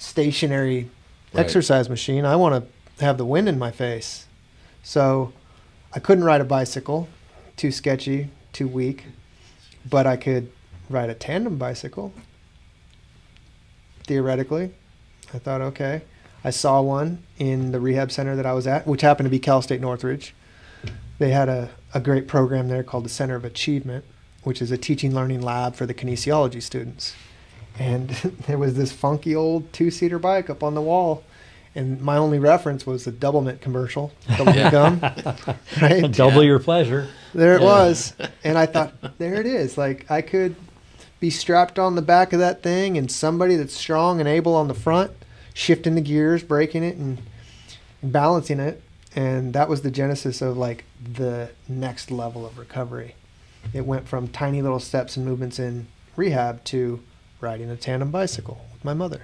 stationary Right. exercise machine. I want to have the wind in my face. So I couldn't ride a bicycle, too sketchy, too weak, but I could ride a tandem bicycle. Theoretically, I thought, okay. I saw one in the rehab center that I was at, which happened to be Cal State Northridge. They had a, a great program there called the Center of Achievement, which is a teaching learning lab for the kinesiology students. And there was this funky old two seater bike up on the wall. And my only reference was the Doublemint commercial, Double Yeah. Gum. Right? Double your pleasure. There it Yeah. was. And I thought, there it is. Like I could be strapped on the back of that thing and somebody that's strong and able on the front, shifting the gears, breaking it and, and balancing it. And that was the genesis of like the next level of recovery. It went from tiny little steps and movements in rehab to riding a tandem bicycle with my mother.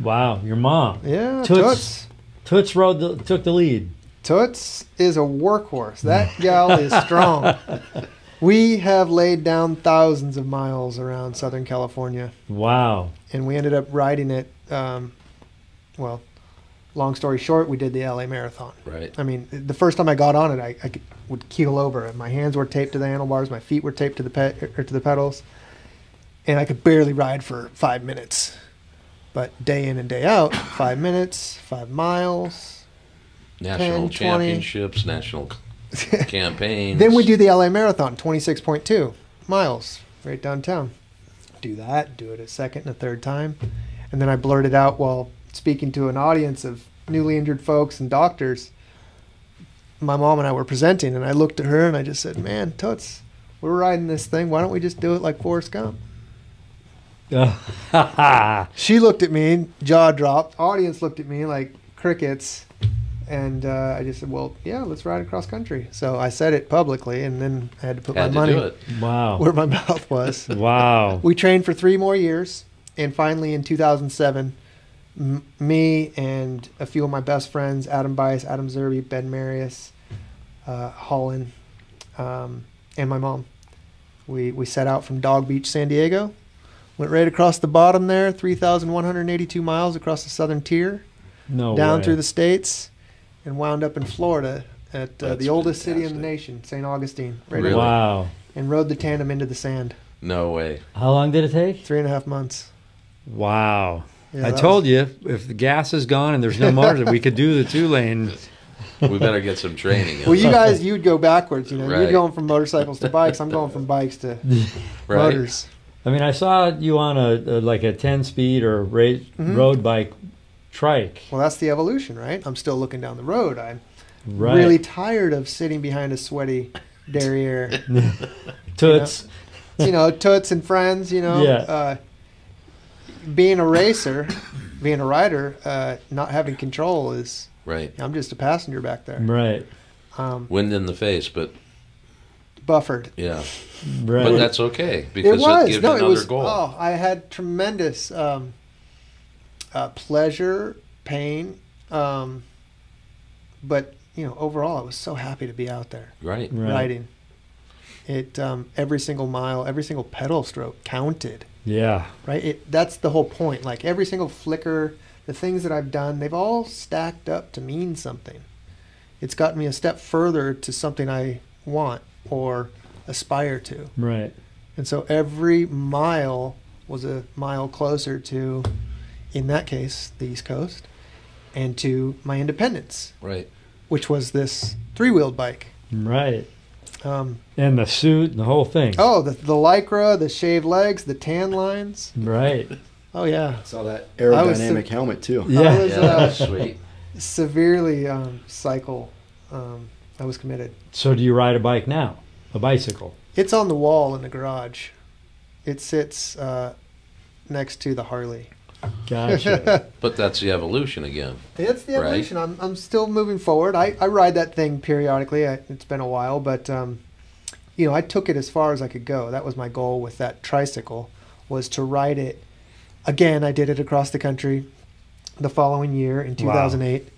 Wow, your mom. Yeah, Toots. Toots. Toots rode the, took the lead. Toots is a workhorse. That gal is strong. We have laid down thousands of miles around Southern California, Wow. and we ended up riding it. Um, well, long story short, we did the LA Marathon. Right. I mean, the first time I got on it, I, I could, would keel over, and my hands were taped to the handlebars, my feet were taped to the pe- or to the pedals, and I could barely ride for five minutes. But day in and day out, five minutes, five miles, National 10, 20. championships, national campaigns. Then we do the LA Marathon, 26.2 miles right downtown. Do that, do it a second and a third time. And then I blurted out while speaking to an audience of newly injured folks and doctors. My mom and I were presenting, and I looked at her and I just said, Man, Toots, we're riding this thing. Why don't we just do it like Forrest Gump? she looked at me, jaw dropped. Audience looked at me like crickets. And uh, I just said, well, yeah, let's ride across country. So I said it publicly, and then I had to put Had my to money do it. Wow. where my mouth was. Wow. We trained for three more years, and finally in 2007, m- me and a few of my best friends, Adam Bice, Adam Zerby, Ben Marius, uh, Holland, um, and my mom, we, we set out from Dog Beach, San Diego, went right across the bottom there, 3,182 miles across the southern tier, No down way. through the states, and wound up in Florida at uh, That's the oldest city in the nation, St. Augustine, right Really? over- Wow. and rode the tandem into the sand. No way. How long did it take? Three and a half months. Wow. Yeah, I that told you if the gas is gone and there's no motor, we could do the two lane. We better get some training. Well, you guys, you'd go backwards. You know, Right. you're going from motorcycles to bikes. I'm going from bikes to Right. motors. I mean, I saw you on a, a like a 10 speed or ra- Mhm. road bike trike. Well, that's the evolution, right? I'm still looking down the road. I'm Right. really tired of sitting behind a sweaty derriere. Toots. You know, toots and friends. You know, Yeah. uh, being a racer, being a rider, uh, not having control is. Right. I'm just a passenger back there. Right. Um, Wind in the face, but buffered. yeah. Right. But that's okay because it was gives no, you it another was. goal. Oh, I had tremendous um, uh, pleasure, pain, um, but you know, overall, I was so happy to be out there Right. Right. riding. It um, every single mile, every single pedal stroke counted. Yeah. Right. It that's the whole point. Like every single flicker, the things that I've done, they've all stacked up to mean something. It's gotten me a step further to something I want or aspire to. Right. And so every mile was a mile closer to, in that case, the East Coast, and to my independence, Right. which was this three wheeled bike. Right. Um, And the suit and the whole thing. oh, the, the lycra, the shaved legs, the tan lines. Right. Oh, yeah. Saw that aerodynamic se- helmet too. I Yeah. was Yeah, uh, sweet. severely um, cycle. Um, I was committed. So do you ride a bike now? A bicycle? It's on the wall in the garage. It sits uh, next to the Harley. Gotcha. But that's the evolution again. It's the Right. evolution. I'm, I'm still moving forward. I, I ride that thing periodically. I, it's been a while, but um, you know, I took it as far as I could go. That was my goal with that tricycle, was to ride it. Again, I did it across the country. The following year in Wow. 2008,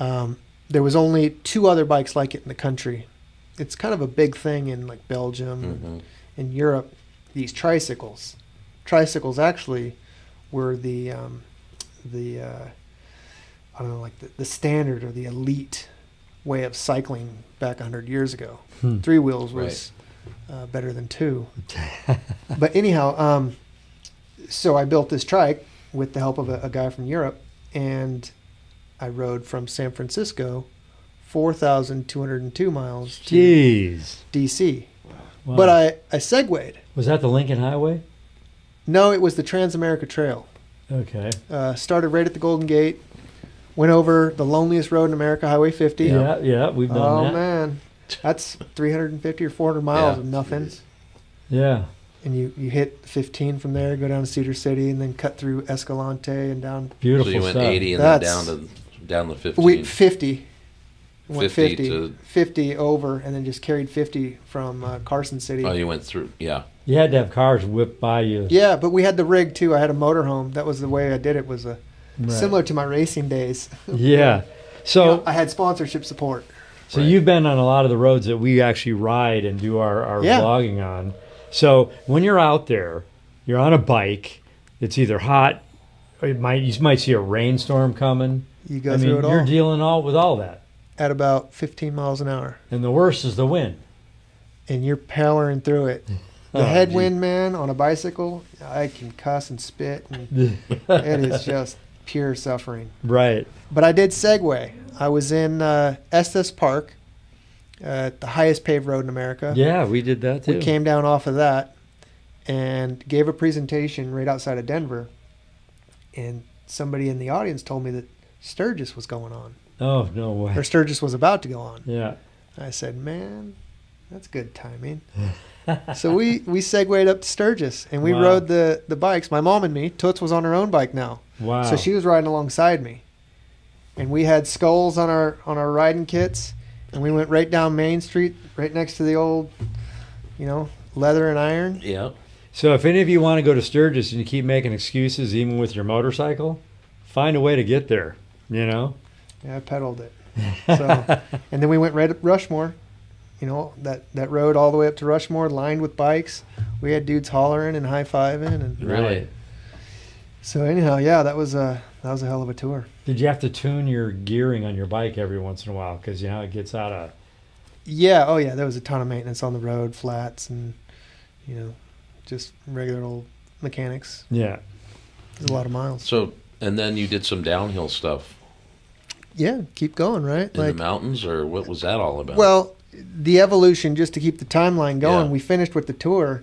um, there was only two other bikes like it in the country. It's kind of a big thing in like Belgium Mhm. and Europe. These tricycles, tricycles actually were the um, the uh, I don't know like the, the standard or the elite way of cycling back hundred years ago. Hmm. Three wheels was uh, better than two. but anyhow, um, so I built this trike with the help of a, a guy from Europe, and I rode from San Francisco, four thousand two hundred and two miles to Jeez. DC. Wow. But I I segued. Was that the Lincoln Highway? No, it was the Transamerica Trail. Okay. Uh, started right at the Golden Gate, went over the loneliest road in America, Highway 50. Yeah, yeah, we've done oh that. man, that's 350 or 400 miles Yeah. of nothing. Yeah. And you, you hit 15 from there, go down to Cedar City, and then cut through Escalante and down. Beautiful so you went stuff. 80 and then That's- down to down the 15. We 50. Went 50 50, to- 50 over, and then just carried 50 from uh, Carson City. oh, you went through. Yeah. You had to have cars whipped by you. Yeah, but we had the rig too. I had a motorhome. That was the way I did it. Was a Right. similar to my racing days. Yeah. So You know, I had sponsorship support. So Right. you've been on a lot of the roads that we actually ride and do our, our Yeah. vlogging on. So when you're out there, you're on a bike. It's either hot, or it might you might see a rainstorm coming. You go I through mean, it you're all dealing all with all that, at about 15 miles an hour, and the worst is the wind. and you're powering through it. The Oh, headwind man on a bicycle, I can cuss and spit, and it is just pure suffering. right. But I did segue. I was in uh, Estes Park uh, the highest paved road in America. Yeah, we did that too. We came down off of that and gave a presentation right outside of Denver. And somebody in the audience told me that Sturgis was going on, Oh no way. or Sturgis was about to go on. Yeah. I said, "Man, that's good timing." so we we segued up to Sturgis and we Wow. rode the the bikes. My mom and me. Toots was on her own bike now, Wow. so she was riding alongside me, and we had skulls on our on our riding kits, and we went right down Main Street, right next to the old, you know, leather and iron. Yeah. So if any of you want to go to Sturgis and you keep making excuses even with your motorcycle, find a way to get there. You know. Yeah, I pedaled it. So, and then we went right up Rushmore. You know that that road all the way up to Rushmore, lined with bikes. We had dudes hollering and high fiving, and Really? So anyhow, yeah, that was a that was a hell of a tour. Did you have to tune your gearing on your bike every once in a while because you know it gets out of Yeah, oh yeah, there was a ton of maintenance on the road, flats, and you know, just regular old mechanics. yeah. There's a lot of miles. So, and then you did some downhill stuff Yeah, keep going, right? in the mountains, or what was that all about? Well, the evolution, just to keep the timeline going, Yeah. we finished with the tour,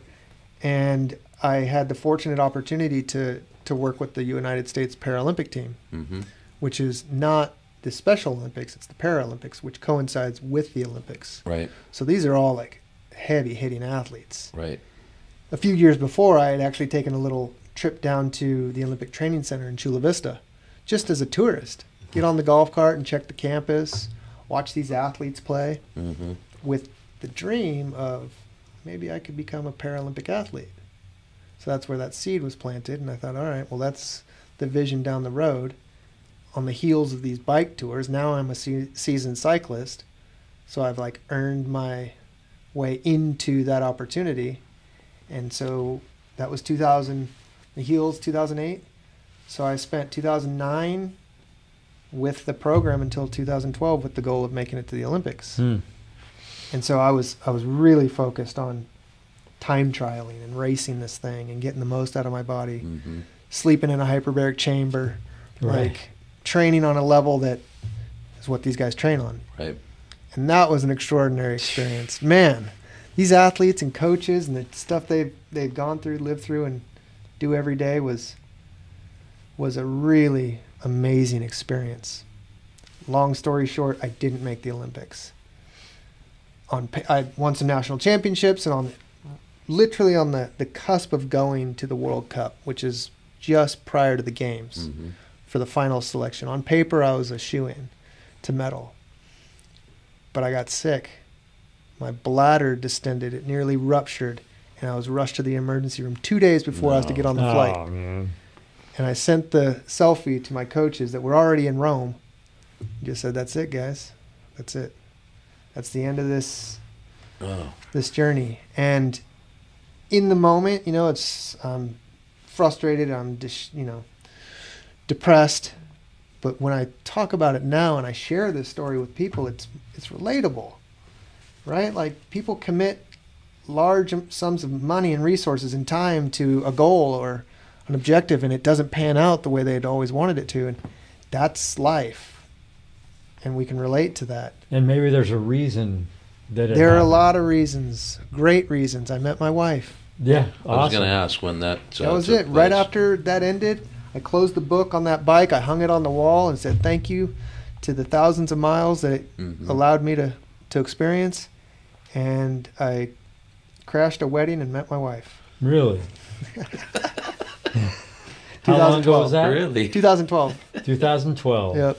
and I had the fortunate opportunity to to work with the United States Paralympic team, hmm which is not the Special Olympics; it's the Paralympics, which coincides with the Olympics. Right. So these are all like heavy hitting athletes. Right. A few years before, I had actually taken a little trip down to the Olympic Training Center in Chula Vista, just as a tourist. Get on the golf cart and check the campus, watch these athletes play, hmm with the dream of maybe I could become a Paralympic athlete. So that's where that seed was planted, and I thought, all right, well, that's the vision down the road. On the heels of these bike tours, now I'm a se- seasoned cyclist, so I've like earned my way into that opportunity, and so that was 2000, the heels 2008. So I spent 2009 with the program until 2012 with the goal of making it to the Olympics Hmm. and so I was I was really focused on time trialing and racing this thing and getting the most out of my body, hmm sleeping in a hyperbaric chamber, Right. like training on a level that is what these guys train on. Right. And that was an extraordinary experience. Man, these athletes and coaches and the stuff they've they've gone through, lived through and do every day was was a really amazing experience. Long story short, I didn't make the Olympics. On I won some national championships and on literally on the, the cusp of going to the World Cup, which is just prior to the games hmm for the final selection. On paper, I was a shoe in to medal, but I got sick. My bladder distended; it nearly ruptured, and I was rushed to the emergency room two days before I was to get on the oh flight. man. And I sent the selfie to my coaches that were already in Rome. Just said, "That's it, guys. That's it. That's the end of this Oh. this journey." And in the moment, you know, it's I'm frustrated. I'm dis- you know depressed. But when I talk about it now and I share this story with people, it's it's relatable, right? Like people commit large sums of money and resources and time to a goal or an objective, and it doesn't pan out the way they'd always wanted it to, and that's life. And we can relate to that. And maybe there's a reason that it There are a lot of reasons, great reasons. I met my wife. Yeah, I was going to ask when that. Uh, That was took it. Right after that ended, I closed the book on that bike. I hung it on the wall and said thank you to the thousands of miles that it Mhm. allowed me to, to experience. And I crashed a wedding and met my wife. Really? How long ago was that? Really? 2012. 2012. Yep.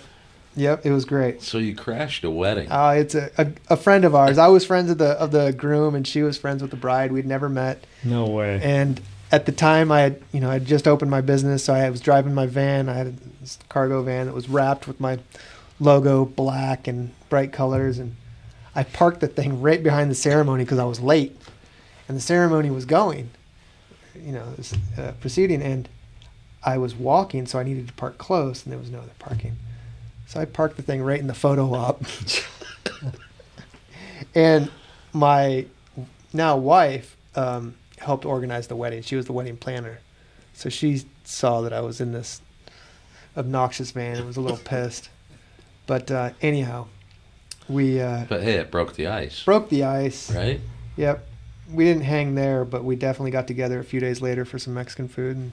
Yep. It was great. So you crashed a wedding. Uh, it's a, a, a friend of ours. I was friends of the of the groom, and she was friends with the bride. We'd never met. No way. And at the time, I had you know I had just opened my business, so I was driving my van. I had a cargo van that was wrapped with my logo, black and bright colors, and I parked the thing right behind the ceremony because I was late, and the ceremony was going, you know, this, uh, proceeding, and I was walking, so I needed to park close, and there was no other parking. So I parked the thing right in the photo op. and my now wife um, helped organize the wedding. She was the wedding planner. So she saw that I was in this obnoxious van and was a little pissed. But uh, anyhow, we uh, But hey, it broke the ice. broke the ice. Right? Yep. We didn't hang there, but we definitely got together a few days later for some Mexican food, and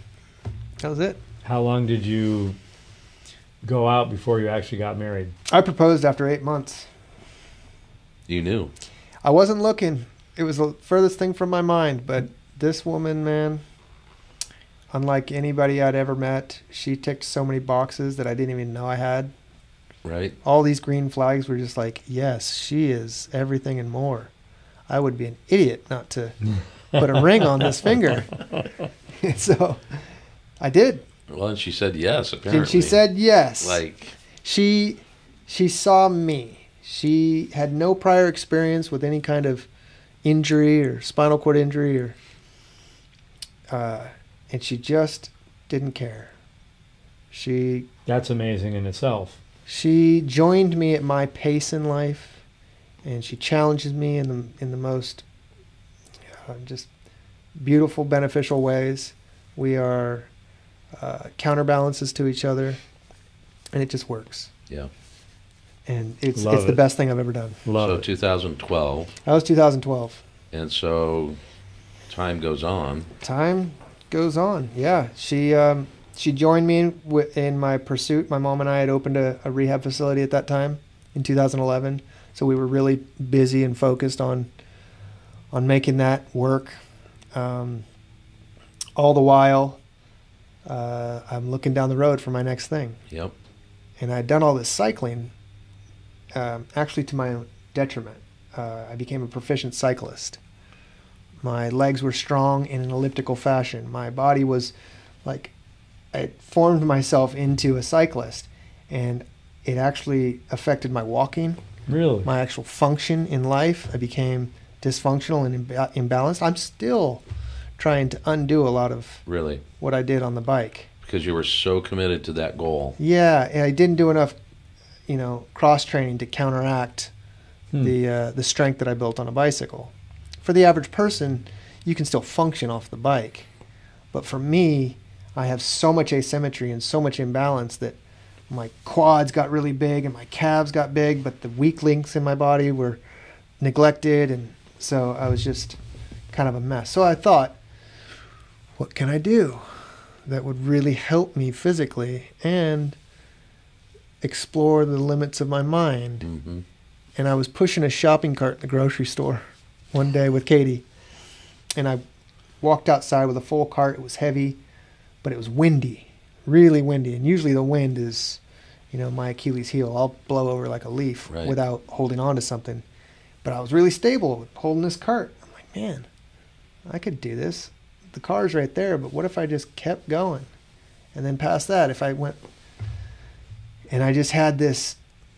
that was it. How long did you go out before you actually got married? I proposed after eight months. You knew. I wasn't looking. It was the furthest thing from my mind, but this woman, man, unlike anybody I'd ever met, she ticked so many boxes that I didn't even know I had. Right? All these green flags were just like, yes, she is everything and more. I would be an idiot not to put a ring on this finger. so I did. Well, and she said yes, apparently. And she said yes. Like, she she saw me. She had no prior experience with any kind of injury or spinal cord injury or uh, and she just didn't care. She That's amazing in itself. she joined me at my pace in life and she challenges me in the in the most uh, just beautiful beneficial ways. We are uh, counterbalances to each other and it just works. yeah. And it's Love it's the best thing I've ever done. Love so it. 2012. That was 2012. And so time goes on. Time goes on. Yeah, she um, she joined me in, wi- in my pursuit. My mom and I had opened a, a rehab facility at that time in 2011, so we were really busy and focused on on making that work. Um, all the while, uh, I'm looking down the road for my next thing, Yep. and I'd done all this cycling, um, actually to my own detriment. Uh, I became a proficient cyclist. My legs were strong in an elliptical fashion. My body was like, I formed myself into a cyclist, and it actually affected my walking, Really? my actual function in life. I became dysfunctional and imba- imbalanced. I'm still trying to undo a lot of Really. what I did on the bike. Because you were so committed to that goal. Yeah, and I didn't do enough, you know, cross training to counteract Hmm. the uh, the strength that I built on a bicycle. For the average person, you can still function off the bike, but for me, I have so much asymmetry and so much imbalance that my quads got really big and my calves got big, but the weak links in my body were neglected, and so I was just kind of a mess. So I thought, what can I do that would really help me physically and explore the limits of my mind? hmm and I was pushing a shopping cart in the grocery store one day with Katie, and I walked outside with a full cart. It was heavy, but it was windy, really windy. And usually the wind is, you know, my Achilles heel. I'll blow over like a leaf Right. without holding on to something. But I was really stable holding this cart. I'm like, man, I could do this. The car's right there, but what if I just kept going? And then past that, if I went, and I just had this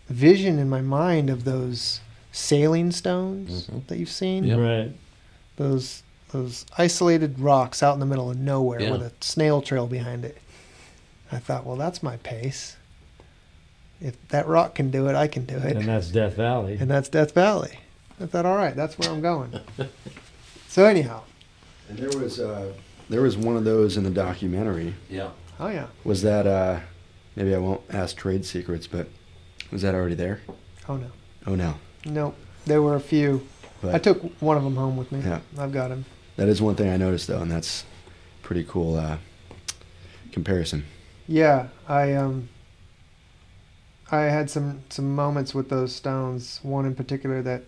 vision in my mind of those sailing stones Mhm. that you've seen Yep. Right. those those isolated rocks out in the middle of nowhere Yeah. with a snail trail behind it. I thought, well, that's my pace. If that rock can do it, I can do it. And that's Death Valley. And that's Death Valley. I thought, all right, that's where I'm going. so anyhow, And there was uh, there was one of those in the documentary. Yeah. oh yeah, Was that uh, maybe I won't ask trade secrets, but was that already there? oh no, Oh no. nope. There were a few. But I took one of them home with me. Yeah. I've got him. that is one thing I noticed though, and that's pretty cool uh, comparison. Yeah, I um I had some some moments with those stones. One in particular that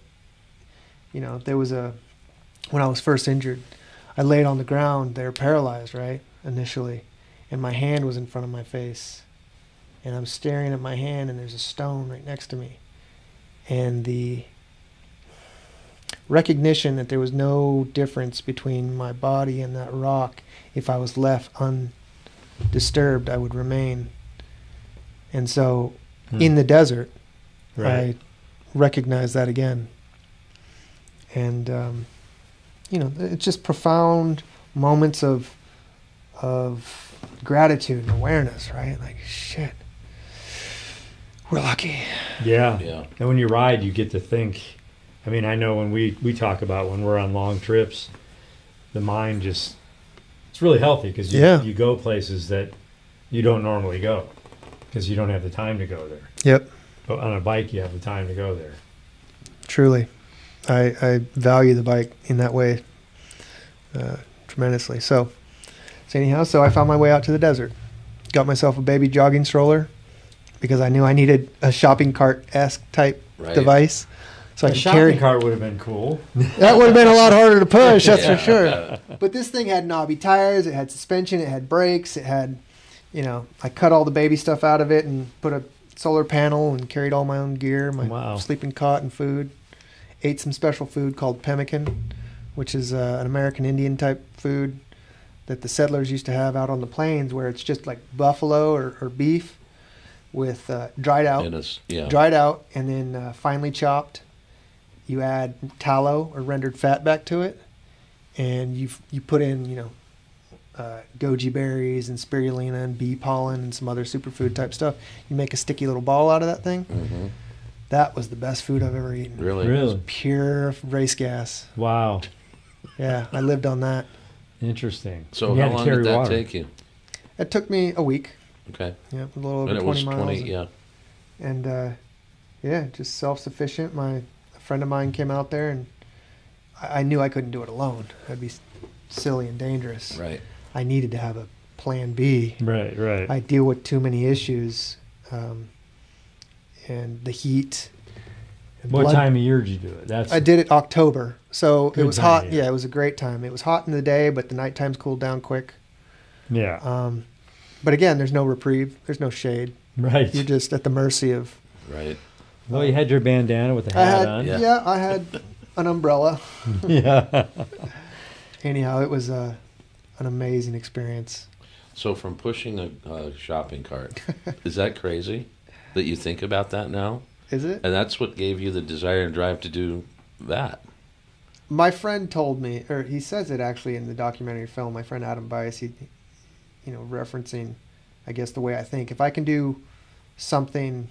you know, there was a when I was first injured, I laid on the ground, they were paralyzed, right? Initially. And my hand was in front of my face. And I'm staring at my hand and there's a stone right next to me. And the recognition that there was no difference between my body and that rock if I was left undisturbed, I would remain. And so Hmm. in the desert, Right. I recognize that again. And um, you know, it's just profound moments of of gratitude and awareness, right? Like shit, we're lucky. Yeah. Yeah. And when you ride, you get to think. I mean, I know when we, we talk about when we're on long trips, the mind just, it's really healthy because you, Yeah. you go places that you don't normally go because you don't have the time to go there. Yep. But on a bike, you have the time to go there. truly. I, I value the bike in that way uh, tremendously. So, so anyhow, so I found my way out to the desert. Got myself a baby jogging stroller because I knew I needed a shopping cart esque type Right. device. So I a could shopping carry. cart would have been cool. That would have been a lot harder to push, that's Yeah. for sure. But this thing had knobby tires, it had suspension, it had brakes, it had, you know, I cut all the baby stuff out of it and put a solar panel and carried all my own gear, my Wow. sleeping cot and food. Ate some special food called pemmican, which is uh, an American Indian type food that the settlers used to have out on the plains where it's just like buffalo or, or beef with uh, dried out, And yeah. dried out and then uh, finely chopped. You add tallow or rendered fat back to it, and you you put in you know uh, goji berries and spirulina and bee pollen and some other superfood type stuff. You make a sticky little ball out of that thing. Mhm. That was the best food I've ever eaten. Really? It was Really? pure race gas. Wow. Yeah, I lived on that. Interesting. So You how long did that water. take you? It took me a week. Okay. Yeah, a little over And it 20 was miles. 20, yeah. And uh, yeah, just self sufficient. My a friend of mine came out there, and I, I knew I couldn't do it alone. That'd be silly and dangerous. Right. I needed to have a plan B. Right, right. I deal with too many issues, um, and the heat. and What blood- time of year did you do it? That's I did it October, so it was hot. yeah. Yeah. it was a great time. It was hot in the day, but the night times cooled down quick. Yeah. Um, but again, there's no reprieve. There's no shade. Right. You're just at the mercy of. Right. Well, you had your bandana with the I hat had, on. yeah. I had an umbrella. Yeah. Anyhow, it was uh, an amazing experience. So from pushing a, a shopping cart, is that crazy that you think about that now? Is it? And that's what gave you the desire and drive to do that. My friend told me, or he says it actually in the documentary film. My friend Adam Bias, he, you know, referencing, I guess the way I think. If I can do something,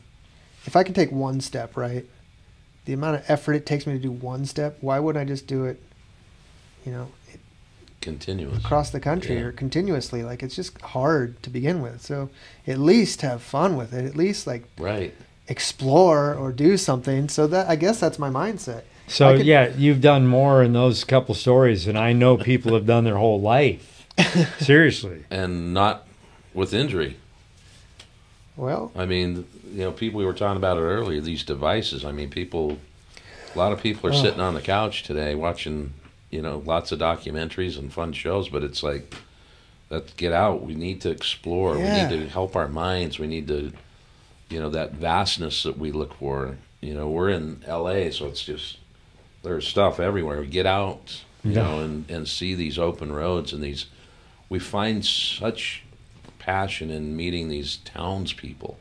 if I can take one step, right, the amount of effort it takes me to do one step, why wouldn't I just do it, you know, Continuous. across the country Yeah. or continuously? Like it's just hard to begin with. So at least have fun with it. At least like Right. explore or do something. So that I guess that's my mindset. So could- yeah, you've done more in those couple stories than I know people have done their whole life. Seriously. And not with injury. Well, I mean, you know, people we were talking about it earlier. These devices. I mean, people. A lot of people are Oh. sitting on the couch today watching, you know, lots of documentaries and fun shows. But it's like, let's get out. We need to explore. Yeah. We need to help our minds. We need to, you know, that vastness that we look for. You know, we're in L.A., so it's just there's stuff everywhere. We get out, you Yeah. know, and and see these open roads and these. We find such passion in meeting these townspeople.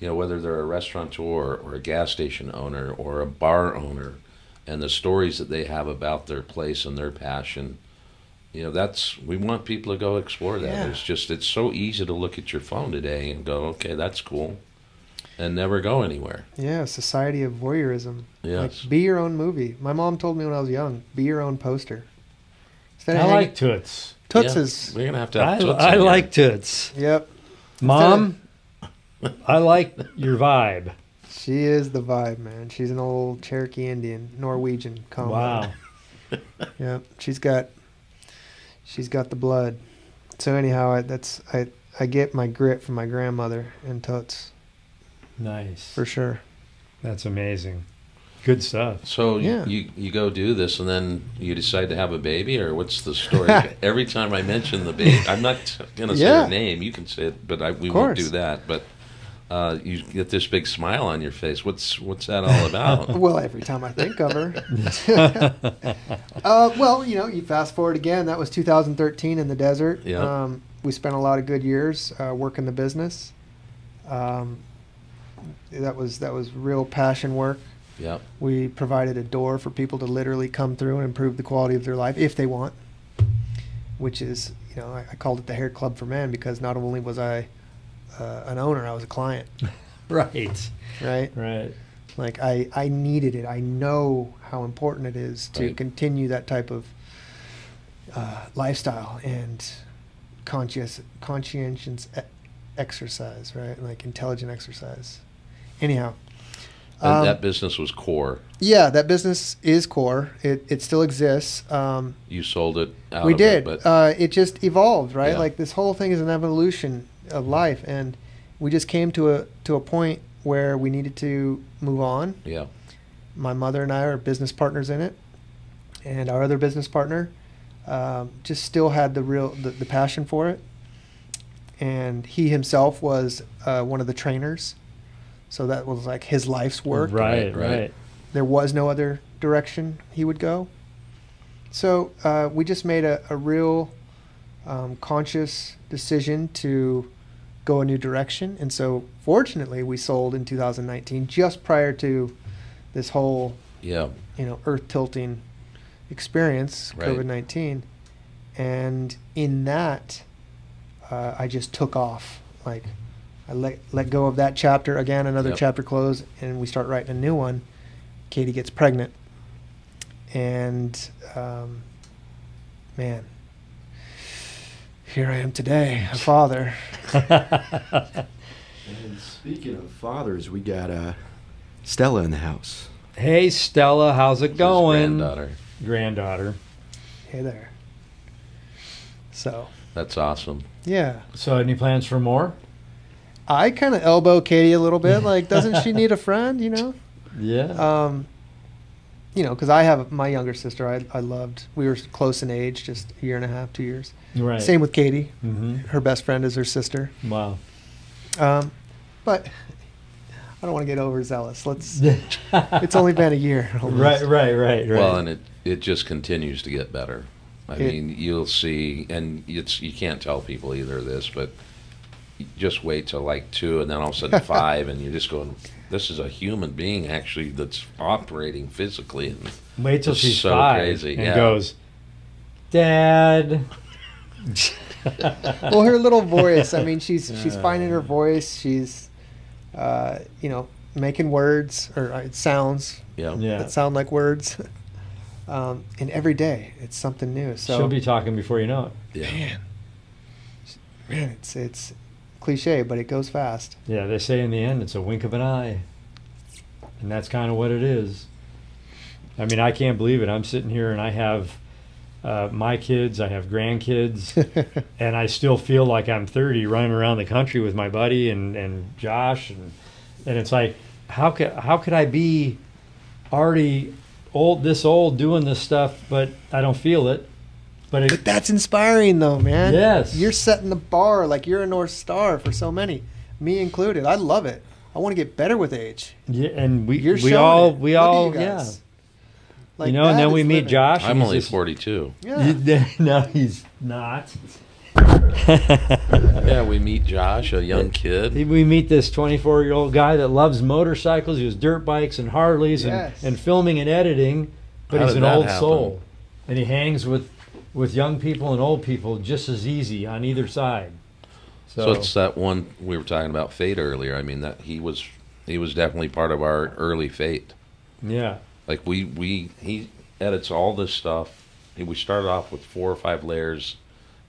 You know, whether they're a restaurateur or a gas station owner or a bar owner, and the stories that they have about their place and their passion. You know, that's we want people to go explore that. Yeah. It's just it's so easy to look at your phone today and go, okay, that's cool, and never go anywhere. Yeah, society of voyeurism. Yes. Like, be your own movie. My mom told me when I was young, be your own poster. Instead I of like hanging- Toots. Toots Yeah, is. we're gonna have to have I, Toots I in here. like Toots. Yep. Mom, I like your vibe. She is the vibe, man. She's an old Cherokee Indian, Norwegian combo. Wow. Yep. She's got. She's got the blood. So anyhow, I, that's I. I get my grit from my grandmother and Toots Nice. for sure. That's amazing. Good stuff. So Yeah. you you go do this and then you decide to have a baby, or what's the story? Every time I mention the baby, I'm not going to say Yeah. her name. You can say it, but I, we won't do that. But uh, you get this big smile on your face. What's what's that all about? Well, every time I think of her. uh, well, you know, you fast forward again. That was 2013 in the desert. Yeah. Um, we spent a lot of good years uh, working the business. Um, that was that was real passion work. yep. We provided a door for people to literally come through and improve the quality of their life if they want. Which is, you know, I, I called it the Hair Club for Men because not only was I uh, an owner, I was a client. Right. Right. Right. Like I, I needed it. I know how important it is to Right. continue that type of uh, lifestyle and conscious, conscientious e- exercise, right? Like intelligent exercise. Anyhow, And Um, that business was core. Yeah, that business is core. It it still exists. Um, You sold it out we of did. it, but uh, it just evolved, right? Yeah. Like this whole thing is an evolution of life, and we just came to a to a point where we needed to move on. yeah. My mother and I are business partners in it, and our other business partner um, just still had the real the, the passion for it, and he himself was uh, one of the trainers, so that was like his life's work. Right, right. There was no other direction he would go. So uh, we just made a, a real um, conscious decision to go a new direction. And so fortunately, we sold in 2019, just prior to this whole, Yeah. you know, earth tilting experience, Right. COVID 19. And in that, uh, I just took off. Like, I let, let go of that chapter again, another Yep. chapter closed, and we start writing a new one. Katie gets pregnant. And, um, man, here I am today, a father. And speaking of fathers, we got uh, Stella in the house. Hey Stella, how's it going? granddaughter. Granddaughter. Hey there. So, That's awesome. yeah. So, any plans for more? I kind of elbow Katie a little bit. Like, doesn't she need a friend, you know? Yeah. Um, you know, because I have my younger sister. I, I loved. We were close in age, just a year and a half, two years. Right. Same with Katie. Mhm. Her best friend is her sister. Wow. Um, but I don't want to get overzealous. Let's. it's only been a year. almost. Right, right, right, right. Well, and it it just continues to get better. I It- mean, you'll see, and it's you can't tell people either of this, but just wait till like two, and then all of a sudden five, and you're just going, "This is a human being actually that's operating physically." And Wait till it's she's so five crazy. and yeah. goes, Dad. well, her little voice. I mean, she's she's finding her voice. She's, uh, you know, making words or uh, sounds Yeah. Yeah. that sound like words. Um, and every day it's something new. So She'll be talking before you know it. Yeah. man, man, it's it's cliche, but it goes fast. Yeah, they say in the end it's a wink of an eye. And that's kind of what it is. I mean, I can't believe it. I'm sitting here and I have uh, my kids, I have grandkids, and I still feel like I'm 30 running around the country with my buddy and, and Josh. And, and it's like, how could, how could I be already old, this old doing this stuff, but I don't feel it? But it, But that's inspiring, though, man. Yes. you're setting the bar like you're a north star for so many, me included. I love it. I want to get better with age. yeah, and we, You're we all, it. we Look all, you yeah. Like you know, and then we meet living. Josh. I'm only this- 42. Yeah. no, he's not. Yeah, we meet Josh, a young kid. we meet this 24 year old guy that loves motorcycles, he has dirt bikes and Harleys Yes. and, and filming and editing, but How he's an old happen? soul. And he hangs with, with young people and old people just as easy on either side. So, it's that one we were talking about fate earlier. I mean that he was he was definitely part of our early fate. yeah. Like we we he edits all this stuff. We started off with four or five layers.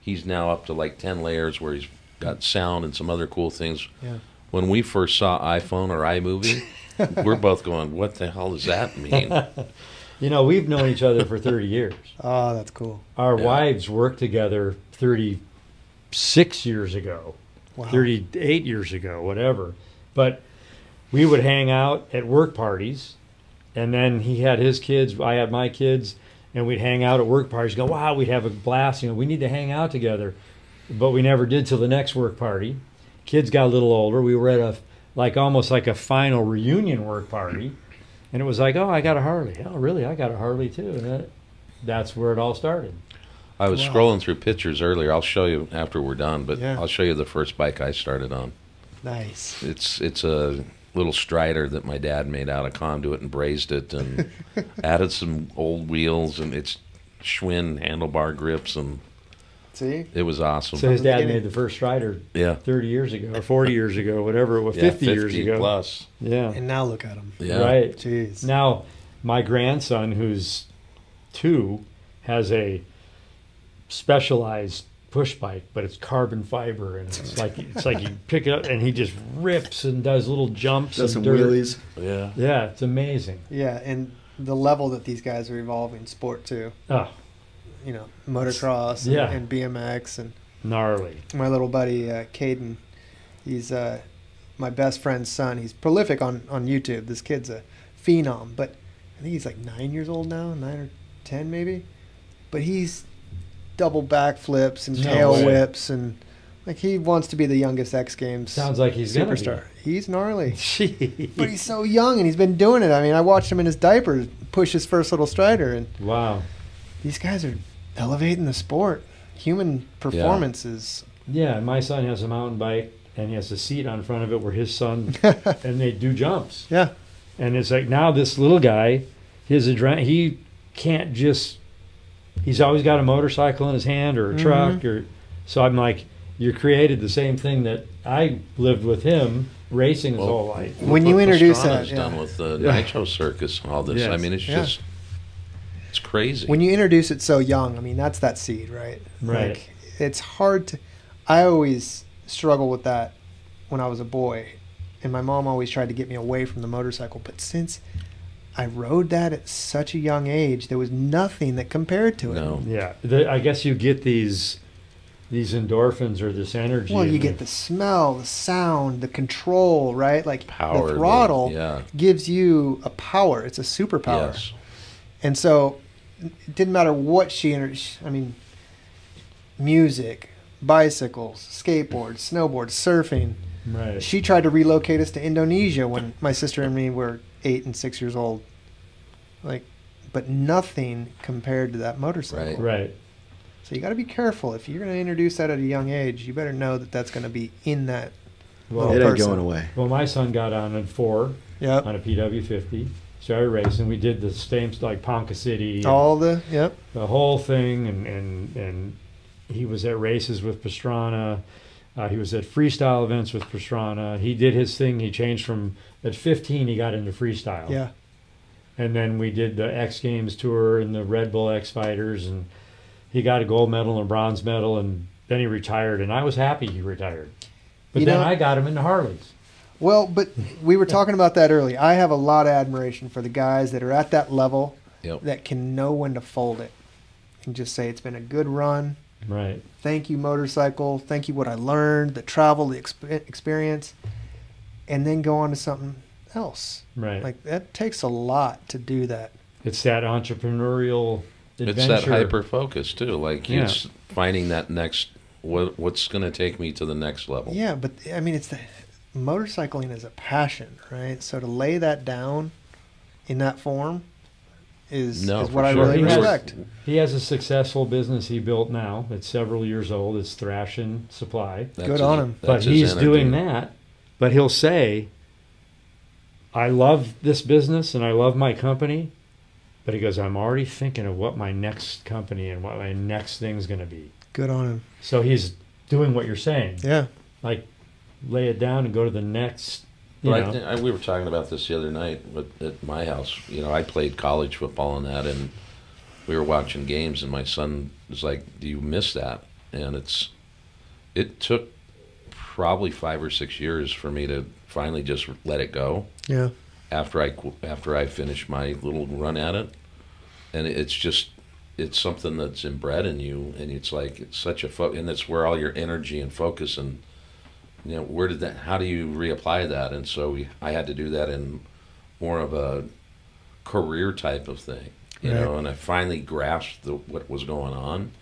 He's now up to like ten layers where he's got sound and some other cool things. Yeah. When we first saw iPhone or iMovie, we're both going, "What the hell does that mean?" You know, we've known each other for 30 years. Oh, that's cool. Our Yeah. wives worked together 36 years ago, Wow. 38 years ago, whatever. But we would hang out at work parties, and then he had his kids, I had my kids, and we'd hang out at work parties. Go, wow, we'd have a blast. You know, we need to hang out together, but we never did till the next work party. Kids got a little older. We were at a like almost like a final reunion work party, and it was like, oh, I got a Harley. Oh, really? I got a Harley too. And that, that's where it all started. I was Wow. scrolling through pictures earlier. I'll show you after we're done, but Yeah. I'll show you the first bike I started on. Nice. It's it's a little Strider that my dad made out of conduit and brazed it and added some old wheels and it's Schwinn handlebar grips and See, it was awesome. So his dad made the first rider. yeah, 30 years ago, or 40 years ago, whatever it was, yeah, 50, years ago. plus. Yeah. and now look at him. Yeah, Right. Jeez. Now, my grandson, who's two, has a specialized push bike, but it's carbon fiber, and it's like it's like you pick it up and he just rips and does little jumps. Does and some dirt. wheelies. Yeah. Yeah, it's amazing. Yeah, and the level that these guys are evolving sport to. Oh, ah. You know, motocross and, Yeah. and BMX and gnarly. my little buddy uh, Caden, he's uh, my best friend's son. He's prolific on, on YouTube. This kid's a phenom, but I think he's like nine years old now, nine or ten maybe. But he's double backflips and No tail way. whips and like he wants to be the youngest X Games Sounds like he's superstar. He's gnarly, Gee. but he's so young and he's been doing it. I mean, I watched him in his diaper push his first little strider, and Wow. these guys are elevating the sport. Human performances. is Yeah, my son has a mountain bike and he has a seat on front of it where his son and they do jumps. yeah. And it's like now this little guy, his adrenaline, he can't just. He's always got a motorcycle in his hand or a truck mm-hmm. or. So I'm like, you created the same thing that I lived with him racing his Well, whole life. When Look you what introduce Pastrana's that, done with the Yeah. Nitro Circus and all this. I mean, it's Yeah. just it's crazy. when you introduce it so young, I mean, that's that seed, right? Right. Like, it's hard to. I always struggle with that when I was a boy, and my mom always tried to get me away from the motorcycle. But since I rode that at such a young age, there was nothing that compared to it. no, Yeah, the, I guess you get these these endorphins or this energy. Well, you get the smell, the sound, the control, right? Like power. the throttle Yeah. gives you a power. It's a superpower. Yes. And so it didn't matter what she, inter- I mean, music, bicycles, skateboards, snowboards, surfing. right. She tried to relocate us to Indonesia when my sister and me were eight and six years old. Like, but nothing compared to that motorcycle. Right. Right. So you got to be careful. If you're going to introduce that at a young age, you better know that that's going to be in that. Well, It ain't person. going away. well, my son got on at four Yep. on a PW50. Started racing. We did the same like Ponca City. All the, yep. the whole thing and and and he was at races with Pastrana. Uh, he was at freestyle events with Pastrana. He did his thing. He changed from at 15 he got into freestyle. Yeah. And then we did the X Games tour and the Red Bull X Fighters and he got a gold medal and a bronze medal and then he retired and I was happy he retired. But You then know- I got him into Harleys. Well, but we were talking about that earlier. I have a lot of admiration for the guys that are at that level Yep. that can know when to fold it and just say it's been a good run. Right. Thank you, motorcycle. Thank you, what I learned, the travel, the exp- experience, and then go on to something else. Right. Like that takes a lot to do that. it's that entrepreneurial adventure. It's that hyper focus too. Like Yeah. it's finding that next what what's going to take me to the next level. Yeah, but I mean, it's the motorcycling is a passion, right? So to lay that down in that form is, No, is for what I sure. really He has- respect. He has a successful business he built now. It's several years old. It's Thrashin Supply. That's Good his- on him. But he's energy. doing that. But he'll say, I love this business and I love my company. But he goes, I'm already thinking of what my next company and what my next thing's going to be. Good on him. So he's doing what you're saying. Yeah. Like, lay it down and go to the next. You But I know. thi- I, we were talking about this the other night with, at my house. You know, I played college football and that, and we were watching games, and my son was like, "Do you miss that?" And it's, it took probably five or six years for me to finally just let it go Yeah. after I after I finished my little run at it, and it's just it's something that's inbred in you, and it's like it's such a fo- and that's where all your energy and focus and you know where did that how do you reapply that and so we, i had to do that in more of a career type of thing you Right. know and i finally grasped the, what was going on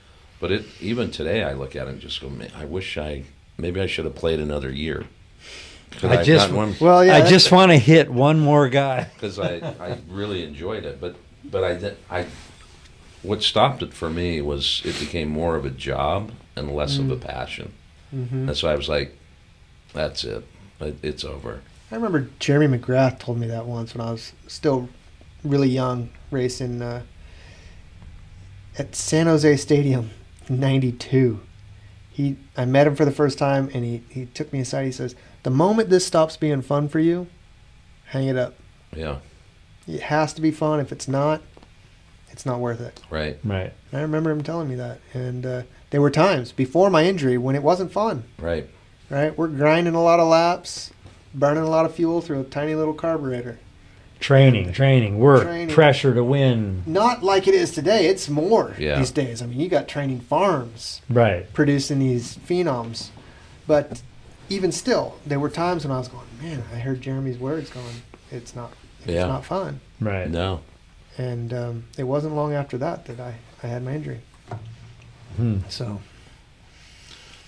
but it even today i look at it and just go man i wish i maybe i should have played another year. I I've just- got one Well, yeah. I just want to hit one more guy. because I, I really enjoyed it. But but I did- I what stopped it for me was it became more of a job and less of a passion. Mhm. And so I was like, that's it. It- It's over. I remember Jeremy McGrath told me that once when I was still really young, racing uh, at San Jose Stadium in '92. He, I met him for the first time, and he, he took me aside. He says, "The moment this stops being fun for you, hang it up. Yeah. It has to be fun. If it's not, it's not worth it. Right. Right. And I remember him telling me that, and uh, there were times before my injury when it wasn't fun. Right. Right, we're grinding a lot of laps, burning a lot of fuel through a tiny little carburetor. Training, training, work, Training. pressure to win. Not like it is today. It's more Yeah. these days. I mean, you got training farms Right. producing these phenoms, but even still, there were times when I was going, man, I heard Jeremy's words going, it's not, it's Yeah. not fun. Right. No. And um, it wasn't long after that that I, I had my injury. Hmm. So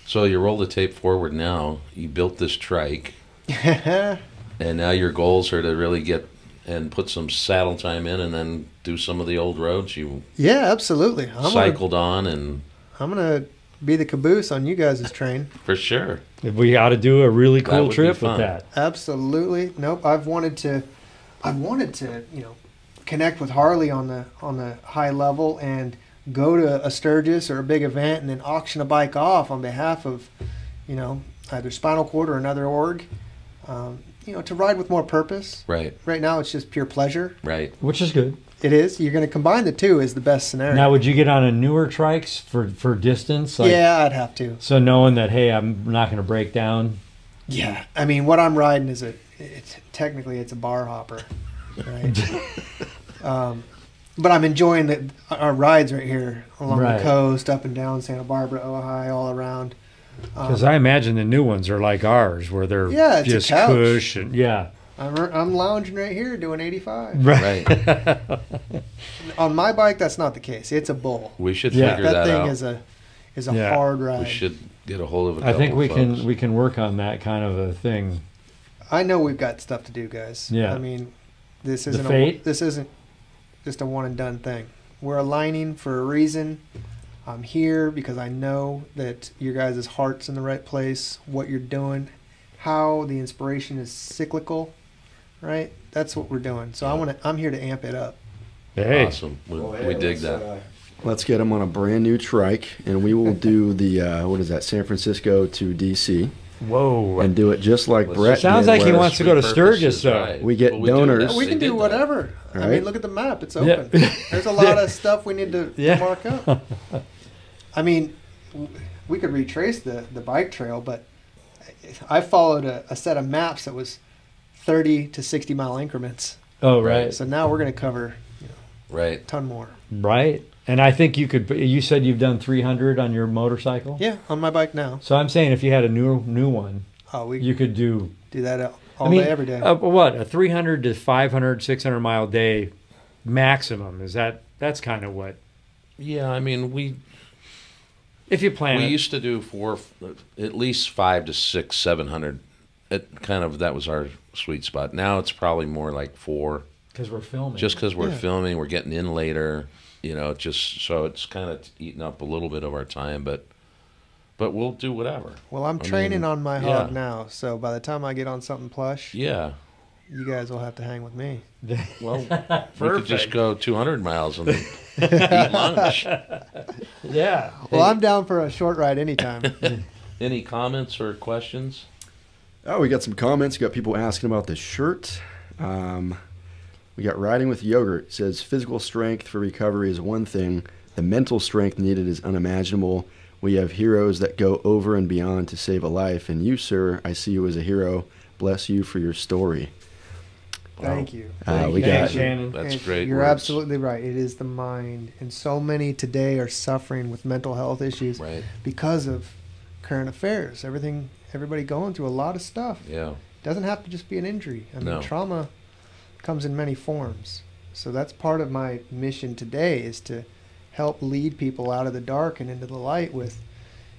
So you roll the tape forward now. You built this trike, and now your goals are to really get and put some saddle time in, and then do some of the old roads you yeah, absolutely. I'm cycled on, and I'm gonna be the caboose on you guys' train. for sure. We ought to do a really cool trip with that. Absolutely. Nope. I've wanted to I've wanted to, you know, connect with Harley on the on the high level and go to a Sturgis or a big event and then auction a bike off on behalf of, you know, either Spinal Cord or another org. Um, you know, to ride with more purpose. Right. Right now it's just pure pleasure. Right. Which is good. It is. You're going to combine the two is the best scenario. Now, would you get on a newer trikes for for distance? yeah, I'd have to. So knowing that, hey, I'm not going to break down. Yeah, I mean, what I'm riding is a, it's technically it's a bar hopper, right? um, but I'm enjoying the, our rides right here along Right. the coast, up and down Santa Barbara, Ojai, all around. Um, Because I imagine the new ones are like ours, where they're Yeah, it's a just couch. cush and yeah. I'm, I'm lounging right here doing 85. Right. On my bike, that's not the case. It's a bull. We should Yeah. figure that, that thing out. is a is a Yeah. hard ride. we should get a hold of a I think we folks. can we can work on that kind of a thing. I know we've got stuff to do, guys. Yeah. I mean, this isn't a, fate? this isn't just a one and done thing. We're aligning for a reason. I'm here because I know that your guys' heart's in the right place. What you're doing, how the inspiration is cyclical, right? That's what we're doing. So I want to. I'm here to amp it up. Hey. Awesome. We, we dig that. Let's get him on a brand new trike, and we will do the uh, what is that? San Francisco to DC, Whoa. and do it just like Let's Brett. Sounds did, like he wants to go to Sturgis, is though. right. We get Well, we donors. that. we can do that. whatever. I mean, look at the map. It's Yeah. open. There's a lot of stuff we need to, to mark up. I mean, we could retrace the, the bike trail, but I followed a, a set of maps that was 30 to 60 mile increments. Oh right, So now we're going to cover you know, Right. a ton more. right. And I think you could. You said you've done 300 on your motorcycle. Yeah, on my bike now. So I'm saying if you had a new new one, Oh, we you could do do that all I mean, day, every day. Uh, what a 300 to 500, 600 mile day maximum is that? That's kind of what Yeah, I mean, we if you plan. we it. used to do four, at least five to six, seven hundred. It kind of that was our sweet spot. Now it's probably more like four, because we're filming. just because we're Yeah. filming, we're getting in later. You know, just so it's kind of eating up a little bit of our time, but but we'll do whatever. well, I'm I training mean, on my hog yeah. now, so by the time I get on something plush, Yeah. you guys will have to hang with me. Well, we could just go 200 miles and eat lunch. yeah. Well, I'm down for a short ride anytime. Any comments or questions? Oh, we got some comments. We got people asking about the shirt. Um, we got riding with yogurt. It says physical strength for recovery is one thing. The mental strength needed is unimaginable. We have heroes that go over and beyond to save a life. And you, sir, I see you as a hero. Bless you for your story. Thank you. Uh, we Thanks, got Shannon. That's And great. You're words. absolutely right. It is the mind, and so many today are suffering with mental health issues right. because of current affairs. Everything, everybody going through a lot of stuff. Yeah. Doesn't have to just be an injury. I mean, No. trauma comes in many forms. So that's part of my mission today is to help lead people out of the dark and into the light with,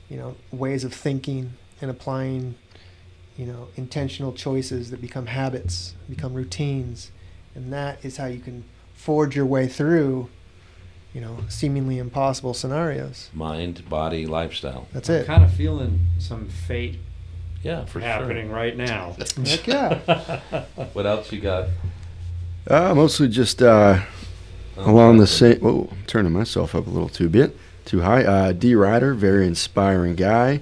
you know, ways of thinking and applying, you know, intentional choices that become habits, become routines, and that is how you can forge your way through, you know, seemingly impossible scenarios. Mind, body, lifestyle. That's I'm it. kind of feeling some fate Yeah, for happening right now. Heck yeah. What else you got? Uh, mostly just uh, along the same. I'm turning myself up a little too bit, too high. Uh, D Ryder, very inspiring guy.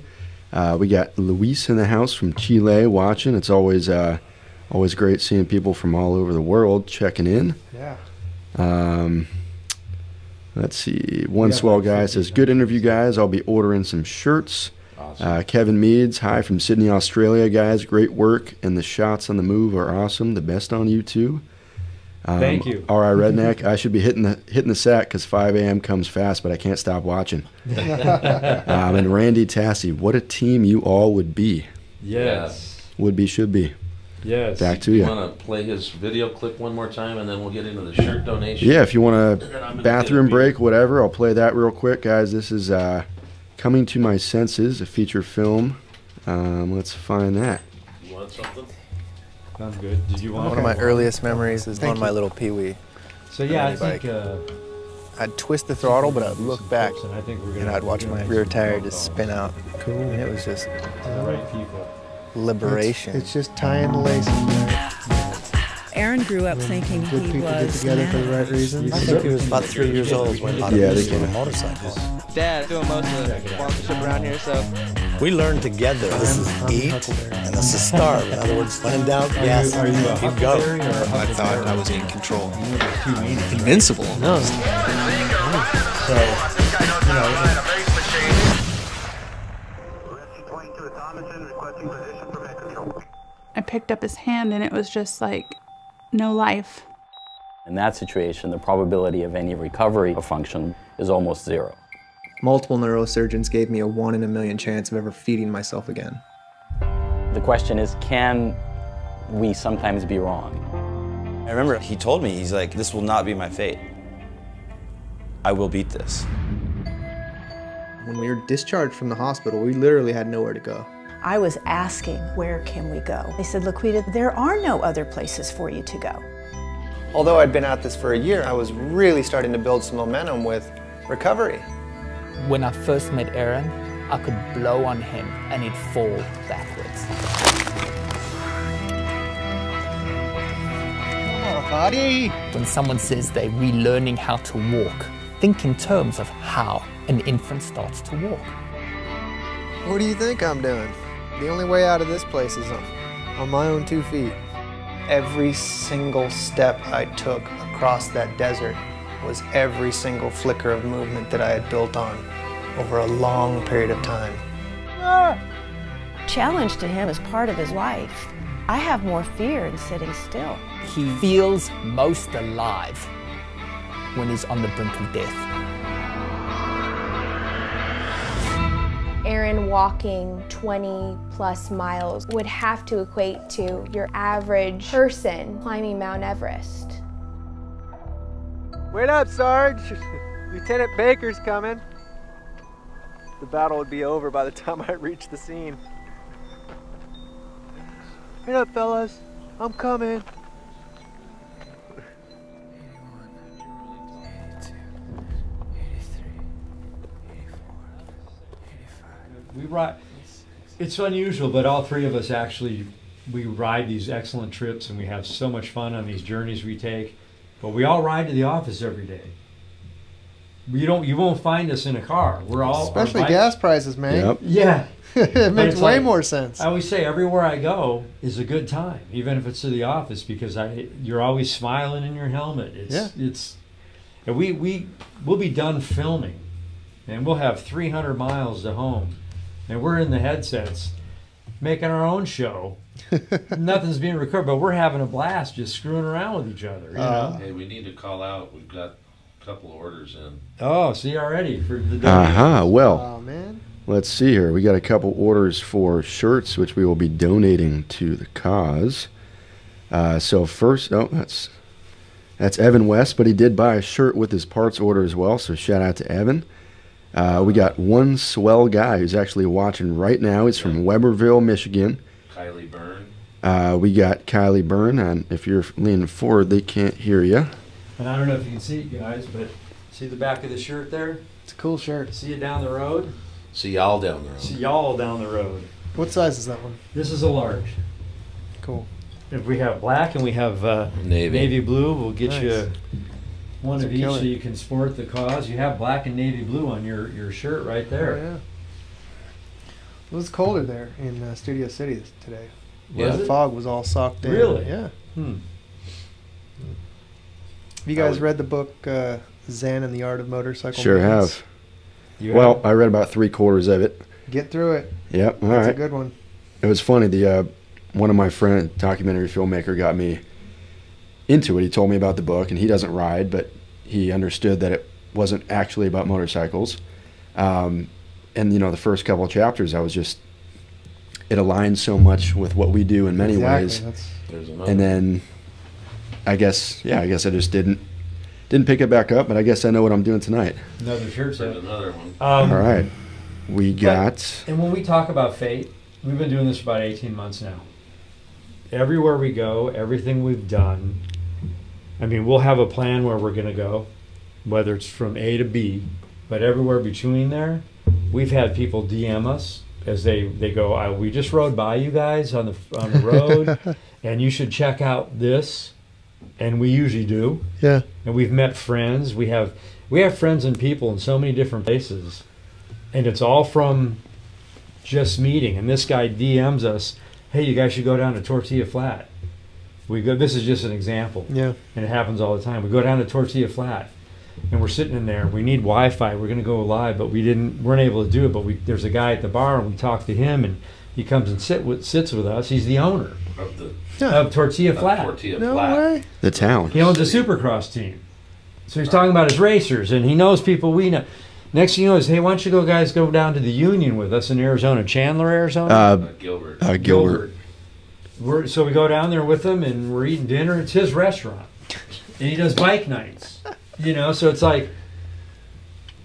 Uh, we got Luis in the house from Chile watching. It's always uh, always great seeing people from all over the world checking in. Yeah. Um, Let's see. One swell guy says, "Good interview, guys. I'll be ordering some shirts." Awesome. Uh, Kevin Meads, hi from Sydney, Australia, guys. Great work, and the shots on the move are awesome. The best on YouTube. Um, Thank you. All right, redneck. I should be hitting the hitting the sack because 5 a.m. comes fast, but I can't stop watching. um, and Randy Tassie, what a team you all would be. Yes. Would be, should be. Yes. Back to you you. want to play his video clip one more time, and then we'll get into the shirt donation. Yeah, if you want And then I'm a gonna bathroom break, whatever, I'll play that real quick, guys. This is uh, Coming to My Senses, a feature film. Um, let's find that. You want something? Sounds good. Did you want One of my earliest memories is Thank on my little Pee Wee. So yeah, I think. Uh, I'd twist the throttle, but I'd look back and I think we're gonna and I'd watch my rear tire just spin out. Cool. And it was just right liberation. It's just tying the laces there. Aaron grew up thinking Good he people get was together for the man. right reasons. I think he was about three years old when taught him Yeah, to they use a motorcycle. Dad doing most of the sponsorship around here, so We learned together. This is eat and this is starve. In other words, when in doubt, Are you, are you a keep going. Huckleberry or a I thought I was in control. Invincible. No, So, you know, I picked up his hand and it was just like no life. In that situation, the probability of any recovery of function is almost zero. Multiple neurosurgeons gave me a one in a million chance of ever feeding myself again. The question is, can we sometimes be wrong? I remember he told me, he's like, this will not be my fate. I will beat this. When we were discharged from the hospital, we literally had nowhere to go. I was asking, where can we go? They said, Laquita, there are no other places for you to go. Although I'd been at this for a year, I was really starting to build some momentum with recovery. When I first met Aaron, I could blow on him and he'd fall backwards. Buddy! When someone says they're relearning how to walk, think in terms of how an infant starts to walk. What do you think I'm doing? The only way out of this place is on, on my own two feet. Every single step I took across that desert was every single flicker of movement that I had built on over a long period of time. Ah! Challenge to him is part of his life. I have more fear in sitting still. He feels most alive when he's on the brink of death. Aaron walking 20 plus miles would have to equate to your average person climbing Mount Everest. Wait up, Sarge! Lieutenant Baker's coming. The battle would be over by the time I reach the scene. Wait up, fellas. I'm coming. We ride. It's unusual, but all three of us actually we ride these excellent trips, and we have so much fun on these journeys we take. But we all ride to the office every day. You don't. You won't find us in a car. We're all especially gas prices, man. Yep. Yeah. it makes way like- more sense. I always say everywhere I go is a good time, even if it's to the office, because I you're always smiling in your helmet. It's Yeah. it's and we we we'll be done filming, and we'll have 300 miles to home, and we're in the headsets making our own show. Nothing's being recorded, but we're having a blast just screwing around with each other. You know. Hey, we need to call out. We've got a couple of orders in. Oh, see already for the. Uh huh. Well, Oh man. let's see here. We got a couple orders for shirts, which we will be donating to the cause. Uh, so first, oh, that's that's Evan West, but he did buy a shirt with his parts order as well. So shout out to Evan. Uh, we got one swell guy who's actually watching right now. He's from Webberville, Michigan. Kylie Byrne. Uh, we got Kylie Byrne, and if you're leaning forward, they can't hear you. And I don't know if you can see it, guys, but see the back of the shirt there. It's a cool shirt. See it down the road. See y'all down the road. See y'all down the road. What size is that one? This is a large. Cool. If we have black and we have uh, Navy. blue, we'll get Nice. you one Those of are each so you can sport the cause. You have black and navy blue on your, your shirt right there. Oh, yeah. It was colder there in uh, Studio City today. Was the it? fog was all socked in. Really? Yeah. Hmm. Have you guys would- read the book uh, Zen and the Art of Motorcycle. Sure Maintenance. have. You well, have? I read about three quarters of it. Get through it. Yep. All That's right. a good one. It was funny. The uh, one of my friend, documentary filmmaker, got me into it. He told me about the book, and he doesn't ride, but he understood that it wasn't actually about motorcycles. Um, and you know, the first couple of chapters, I was just it aligns so much with what we do in many Exactly, ways. that's- And then, I guess, yeah, I guess I just didn't didn't pick it back up. But I guess I know what I'm doing tonight. Another shirt set. There's another one. Um, All right, we got. And when we talk about fate, we've been doing this for about 18 months now. Everywhere we go, everything we've done, I mean, we'll have a plan where we're going to go, whether it's from A to B, but everywhere between there, we've had people DM us as they, they go, I, we just rode by you guys on the, on the road, and you should check out this. And we usually do. Yeah. And we've met friends. We have we have friends and people in so many different places, and it's all from just meeting. And this guy DMs us, "Hey, you guys should go down to Tortilla Flat." We go. This is just an example. Yeah. And it happens all the time. We go down to Tortilla Flat, and we're sitting in there. We need Wi-Fi. We're going to go live, but we didn't weren't able to do it. But we there's a guy at the bar, and we talk to him, and he comes and sit with sits with us. He's the owner Of the of Tortilla of Flat. Tortilla No Flat. way. The town. He owns a supercross team. So he's talking about his racers, and he knows people we know. Next thing you know is, hey, why don't you go guys go down to the Union with us in Arizona, Chandler, Arizona? Uh, Gilbert. Uh, Gilbert. We're, so we go down there with him, and we're eating dinner. It's his restaurant, and he does bike nights. You know, so it's like,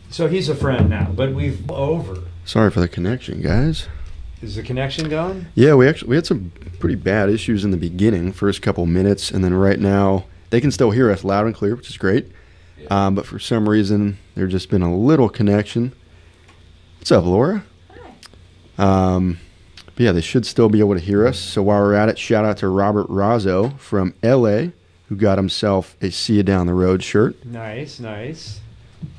so he's a friend now. But we've over. Sorry for the connection, guys. Is the connection gone? Yeah, we actually we had some pretty bad issues in the beginning, first couple minutes, and then right now they can still hear us loud and clear, which is great. Um, but for some reason, there's just been a little connection. What's up, Laura? Um, but yeah, they should still be able to hear us. So while we're at it, shout out to Robert Razzo from LA, who got himself a "See You Down the Road" shirt. Nice, nice.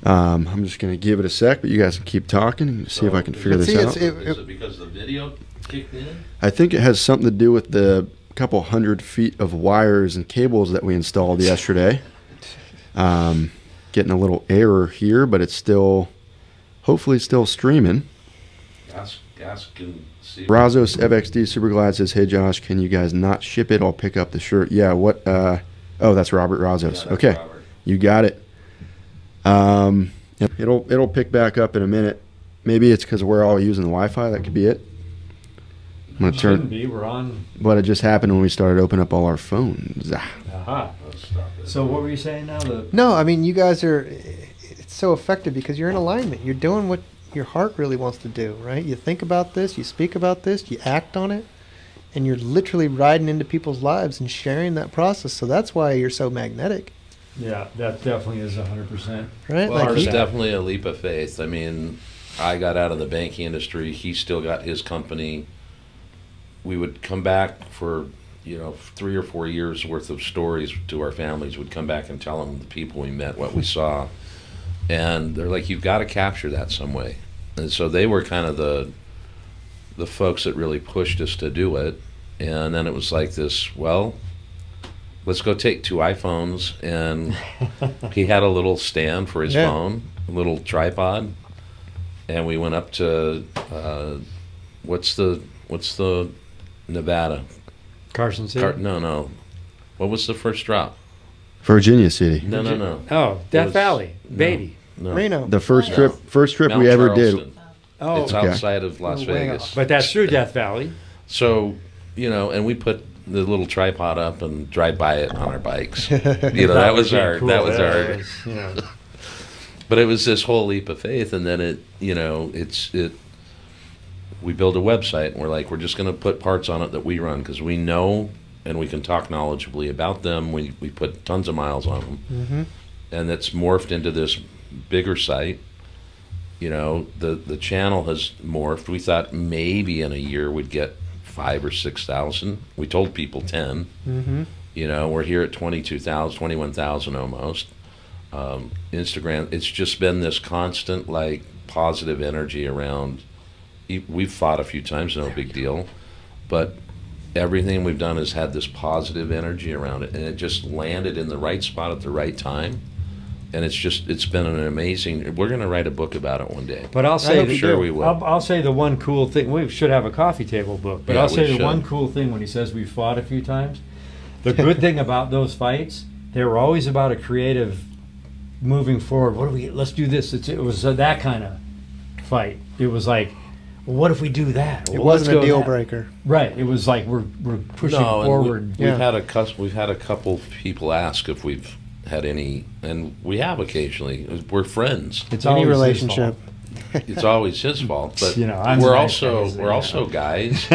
Um, I'm just gonna give it a sec, but you guys can keep talking and see if I can figure this See, out. it's- it- Is it because the video kicked in? I think it has something to do with the couple hundred feet of wires and cables that we installed yesterday. Um, getting a little error here, but it's still, hopefully, still streaming. Gas, gas can see. Brazos FXD Superglide says, "Hey Josh, can you guys not ship it? I'll pick up the shirt." Yeah. What? Uh, oh, that's Robert Razos. Yeah, that's okay, Robert. you got it. Um, it'll it'll pick back up in a minute. Maybe it's because we're all using the Wi-Fi. That could be it. I'm gonna Shouldn't turn. be. We're on. But it just happened when we started opening up all our phones. Ah. Aha. So what were you saying now? The No, I mean you guys are. It's so effective because you're in alignment. You're doing what your heart really wants to do, right? You think about this, you speak about this, you act on it, and you're literally riding into people's lives and sharing that process. So that's why you're so magnetic, yeah, that definitely is hundred percent. right? Well, like there's definitely a leap of faith. I mean, I got out of the banking industry. He still got his company. We would come back for you know three or four years worth of stories to our families. Would come back and tell them the people we met, what we saw, and they're like, "You've got to capture that some way." And so they were kind of the the folks that really pushed us to do it. And then it was like this. Well, let's go take two iPhones and he had a little stand for his Yeah. phone, a little tripod, and we went up to uh, what's the what's the Nevada? Carson City. Car- no, no. What was the first drop? Virginia City. No, no, no. Oh, Death was- Valley, no, Beatty. No. Reno. The first No. trip, first trip Mount we ever did. Charleston. Oh, it's Okay. outside of Las We're Vegas. but that's through Death Valley. So, you know, and we put the little tripod up and drive by it on our bikes. you know, that was our cool. that was Yeah, our that was, you know, but it was this whole leap of faith and then it you know it's it we build a website and we're like we're just going to put parts on it that we run because we know and we can talk knowledgeably about them we, we put tons of miles on them Mhm. and it's morphed into this bigger site you know the the channel has morphed we thought maybe in a year we'd get five or six thousand we told people 10 Mhm. you know we're here at 22,000 21,000 almost um, Instagram. It's just been this constant like positive energy around. We've fought a few times, no big deal, but everything we've done has had this positive energy around it, and it just landed in the right spot at the right time. And it's just it's been an amazing. We're going to write a book about it one day. But I'll say, I'm the- sure we will. I'll, I'll say the one cool thing. We should have a coffee table book. But Yeah, I'll say the should. one cool thing when he says we fought a few times. The good thing about those fights, they were always about a creative moving forward. What do we? Let's do this. It's, it was uh, that kind of fight. It was like, well, what if we do that? It Well, let's wasn't a deal that. breaker. Right. It was like we're we're pushing No, and forward. We, have had a cus- we've had a couple people ask if we've had any, and we have occasionally. We're friends. It's Any relationship. it's always his fault, but You know, I'm we're nice also guys, we're yeah. also guys.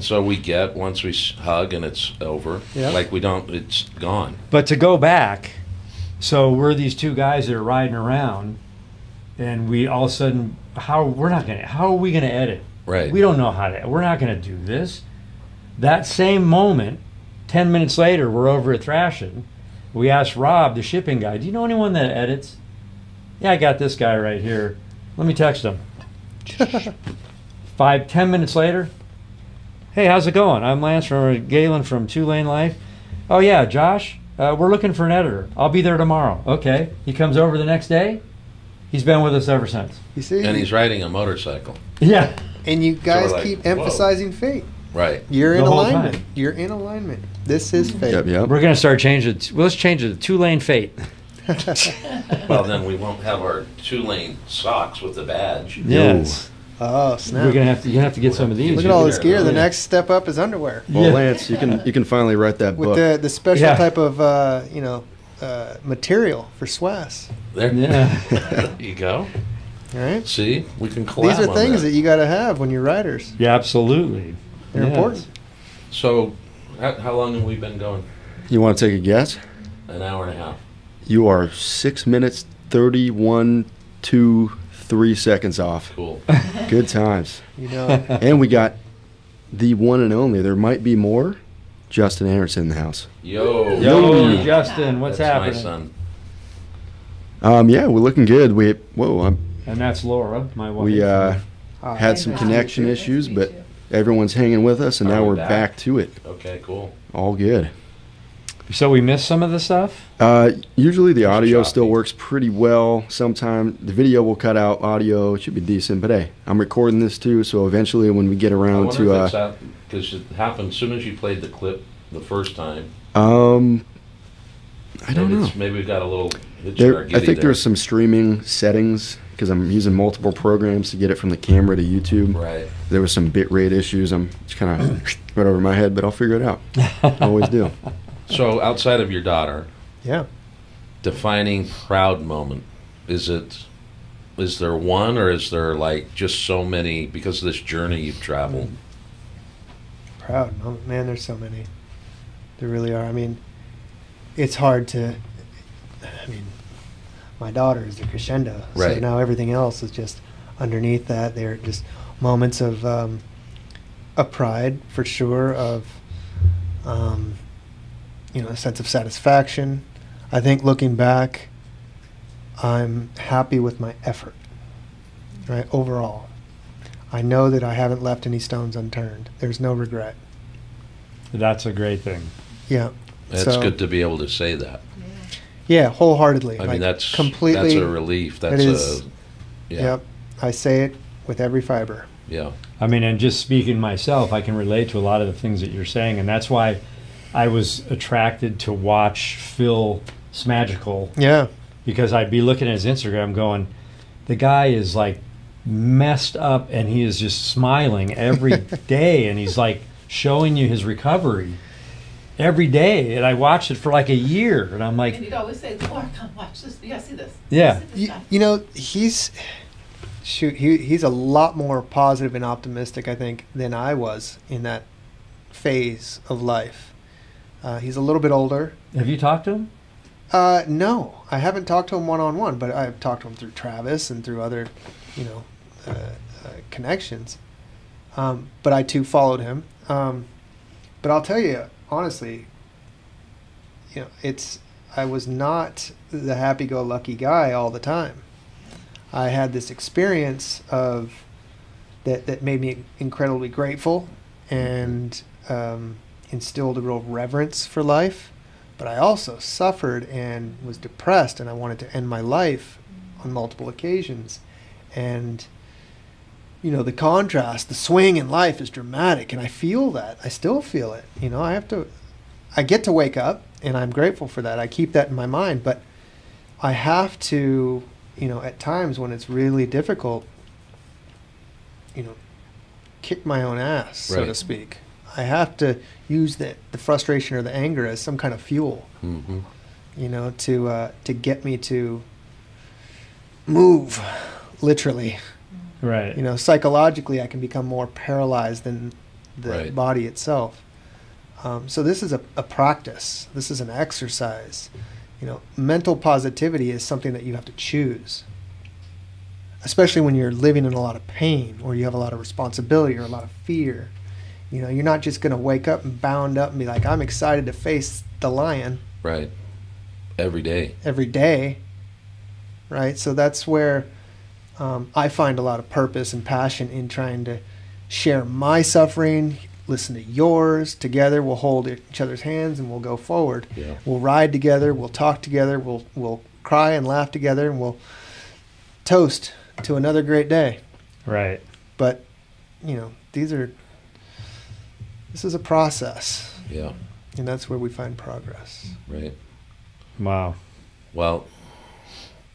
so we get once we hug and it's over. Yeah. Like we don't, it's gone. But to go back, so we're these two guys that are riding around, and we all of a sudden, how we're not gonna, how are we gonna edit? Right. We don't know how to. We're not gonna do this. That same moment, ten minutes later, we're over at Thrashin. We asked Rob, the shipping guy, "Do you know anyone that edits?" Yeah, I got this guy right here. Let me text him. Five, ten minutes later, hey, how's it going? I'm Lance from Galen from Two Lane Life. Oh yeah, Josh, uh, we're looking for an editor. I'll be there tomorrow. Okay. He comes over the next day. He's been with us ever since. You see? And he's riding a motorcycle. Yeah. And you guys like, keep whoa. emphasizing fate. Right. You're in The whole alignment. time. You're in alignment. This is fate. Yep, yep. We're gonna start changing. it. Well, let's change it to two lane fate. Well, then we won't have our two lane socks with the badge. Yes. Oh snap! We're gonna have to. You have to get some of these. Look at all this gear. The Yeah. next step up is underwear. Well, Yeah. Lance, you can you can finally write that With book. the the special Yeah. type of uh, you know uh, material for SWAS. There, Yeah. there you go. All right. See, we can collab These are on things that. that you got to have when you're writers. Yeah, absolutely. They're Yes. important. So, how, how long have we been going? you want to take a guess? An hour and a half. You are six minutes thirty-one, two, three seconds off. Cool. Good times. You know. And we got the one and only. There might be more. Justin Anderson in the house. Yo, Yo, Justin, what's That's happening? My son. Um, yeah, we're looking good. We whoa, I'm, And that's Laura, my wife. we uh, had some connection issues, but everyone's hanging with us, and Are now we we're back? back to it. Okay, cool. All good. So we missed some of the stuff. Uh, usually the audio choppy. still works pretty well. Sometime the video will cut out audio. It should be decent. But hey, I'm recording this too, so eventually when we get around wonder to if uh, because it happened as soon as you played the clip the first time. um, I don't maybe know. Maybe we got a little. There, I think there. there's some streaming settings because I'm using multiple programs to get it from the camera to YouTube. Right. There was some bitrate issues. I'm just kind of right over my head, but I'll figure it out. I Always do. So outside of your daughter, Yeah. defining proud moment is it? Is there one, or is there like just so many because of this journey you've traveled? Proud. Oh, man, there's so many. There really are. I mean, it's hard to. I mean, my daughter is the crescendo. So now everything else is just underneath that. They're just moments of um, of pride for sure. Of um, you know, a sense of satisfaction. I think looking back, I'm happy with my effort. Right overall. I know that I haven't left any stones unturned. There's no regret. That's a great thing. Yeah. It's So- good to be able to say that. Yeah, wholeheartedly. I mean, Like, that's completely. That's a relief. That's it is. a yeah, Yep. I say it with every fiber. yeah. I mean, and just speaking myself, I can relate to a lot of the things that you're saying, and that's why I was attracted to watch Phil Smagical Yeah. because I'd be looking at his Instagram going, the guy is like messed up and he is just smiling every day and he's like showing you his recovery every day. And I watched it for like a year and I'm like, And like, he'd always say, Laura, come watch this. You gotta see this. Yeah. See this You, you know, he's shoot. He he's a lot more positive and optimistic, I think, than I was in that phase of life. Uh, he's a little bit older. have you talked to him? Uh, no, I haven't talked to him one on one, but I've talked to him through Travis and through other, you know, uh, uh, connections. Um, but I too followed him. Um, but I'll tell you honestly, you know, it's I was not the happy-go-lucky guy all the time. I had this experience of that that made me incredibly grateful and um, instilled a real reverence for life but I also suffered and was depressed, and I wanted to end my life on multiple occasions. And you know, the contrast, the swing in life is dramatic, and I feel that. I still feel it. You know, I have to, I get to wake up, and I'm grateful for that. I keep that in my mind, but I have to, you know, at times when it's really difficult, you know, kick my own ass, so to Right. speak. I have to use the, the frustration or the anger as some kind of fuel, mm-hmm. you know, to uh, to get me to move, literally. Right. You know, psychologically, I can become more paralyzed than the Right. body itself. Um, so this is a, a practice. This is an exercise. You know, mental positivity is something that you have to choose, especially when you're living in a lot of pain or you have a lot of responsibility or a lot of fear. You know, you're not just going to wake up and bound up and be like, "I'm excited to face the lion." Right. Every day. every day, right? So that's where um, I find a lot of purpose and passion in trying to share my suffering, listen to yours. Together, we'll hold each other's hands and we'll go forward. Yeah. We'll ride together. We'll talk together. We'll we'll cry and laugh together, and we'll toast to another great day. Right. But you know, these are this is a process, Yeah. and that's where we find progress. Right. Wow. Well,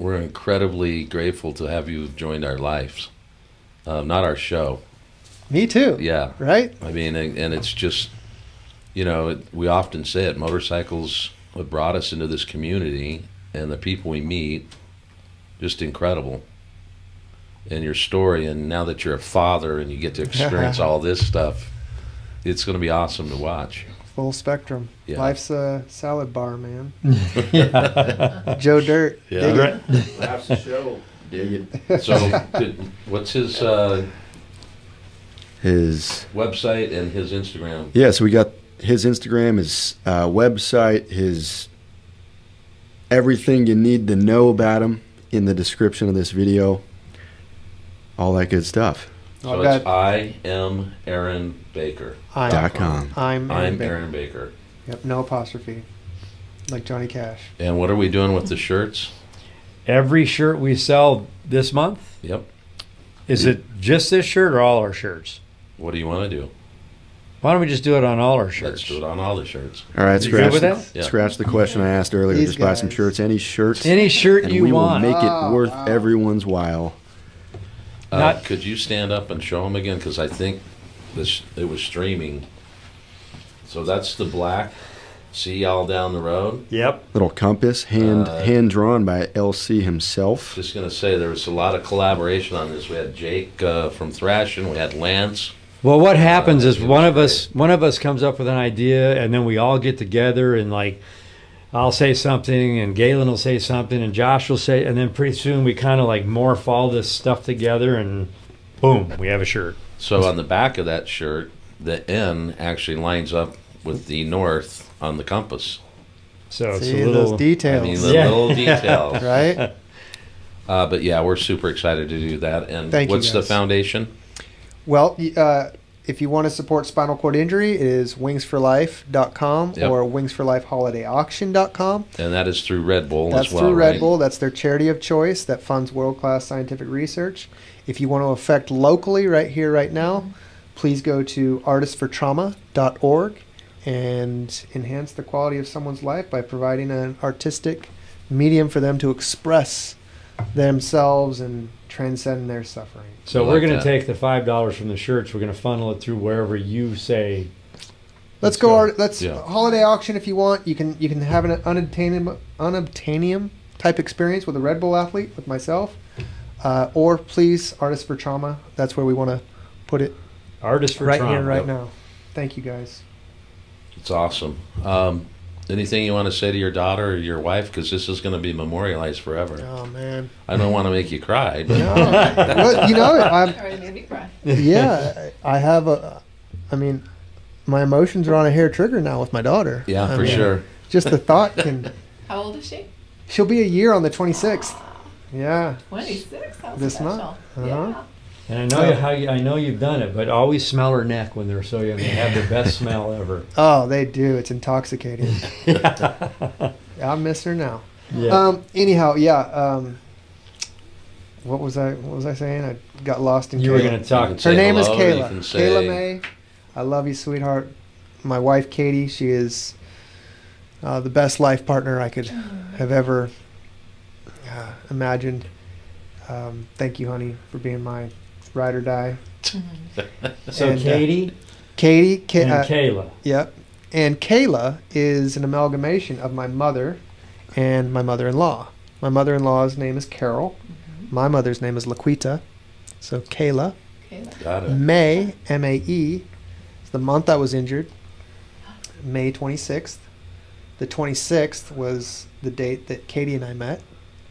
we're incredibly grateful to have you joined our lives. Um, not our show. Me too. Yeah. Right. I mean, and, and it's just, you know, it, we often say it motorcycles have brought us into this community, and the people we meet, just incredible. And your story, and now that you're a father and you get to experience all this stuff, it's going to be awesome to watch. Full spectrum. Yeah. Life's a salad bar, man. Yeah. Joe Dirt. Yeah. dig it. That's the show. Dig it. So, could, what's his uh, His website and his Instagram? Yeah, so we got his Instagram, his uh, website, his everything you need to know about him in the description of this video. All that good stuff. So I've it's I am Aaron Baker. I'm, Dot com. I'm Aaron I'm Baker. Aaron Baker. Yep, no apostrophe. Like Johnny Cash. And what are we doing with the shirts? Every shirt we sell this month, Yep. is it just this shirt or all our shirts? What do you want to do? Why don't we just do it on all our Let's shirts? do it on all the shirts. All right, You scratch good with the, that? Yeah. scratch the question I asked earlier. These just buy some guys. shirts, any shirts, Any shirt and you we want. will make it Oh, worth wow. everyone's while. Uh, Not- could you stand up and show them again? Because I think this it was streaming. So that's the black. See y'all down the road. Yep. Little compass, hand Uh, hand drawn by LC himself. Just gonna say there was a lot of collaboration on this. We had Jake uh, from Thrashin. We had Lance. Well, what happens is it one was of us one of us comes up with an idea, and then we all get together and like. I'll say something, and Galen will say something, and Josh will say, and then pretty soon we kind of like morph all this stuff together, and boom, we have a shirt. So on the back of that shirt, the N actually lines up with the north on the compass. So it's See a little those details. I mean, the Yeah. little details. right? Uh, but yeah, we're super excited to do that. And Thank you, what's the foundation? Well, uh, if you want to support spinal cord injury, it is wingsforlife.com Yep. or wingsforlifeholidayauction.com. And that is through Red Bull That's as well. through Red right? Bull. That's their charity of choice that funds world class scientific research. If you want to affect locally, right here, right now, please go to artistfortrauma.org and enhance the quality of someone's life by providing an artistic medium for them to express themselves and transcend their suffering. So I we're going to take the five dollars from the shirts. We're going to funnel it through wherever you say. Let's go. go. Art, let's Yeah. holiday auction if you want. You can you can have an unobtainium unobtainium type experience with a Red Bull athlete with myself, uh, or please Artists for Trauma. That's where we want to put it Artists for trauma. right Trauma. here, right Yep. now. Thank you guys. It's awesome. Um, anything you want to say to your daughter or your wife? Because this is going to be memorialized forever. Oh man. I don't want to make you cry, but No. well, you know, I'm, Already made me cry. yeah, I have a. I mean, my emotions are on a hair trigger now with my daughter. yeah, I for mean, sure. Just the thought can. How old is she? She'll be a year on the 26th. Yeah. 26. This special. month. Uh-huh. Yeah. And I know you, how you, I know you've done it, but always smell her neck when they're so young. They have the best smell ever. Oh, they do. It's intoxicating. I miss her now. Yeah. Um, anyhow, yeah. Um, what was I? What was I saying? I got lost in. You were gonna talk- Her name is hello, you Kayla. say- Kayla May. I love you, sweetheart. My wife, Katie. She is uh, the best life partner I could have ever uh, imagined. Um, thank you, honey, for being my ride or die. So And, uh, Katie Katie, Ka- and uh, Kayla. Yep. And Kayla is an amalgamation of my mother and my mother in law. My mother in law's name is Carol. My mother's name is Laquita. So Kayla. Got it. May, M A E, is the month I was injured. May 26th. The 26th was the date that Katie and I met.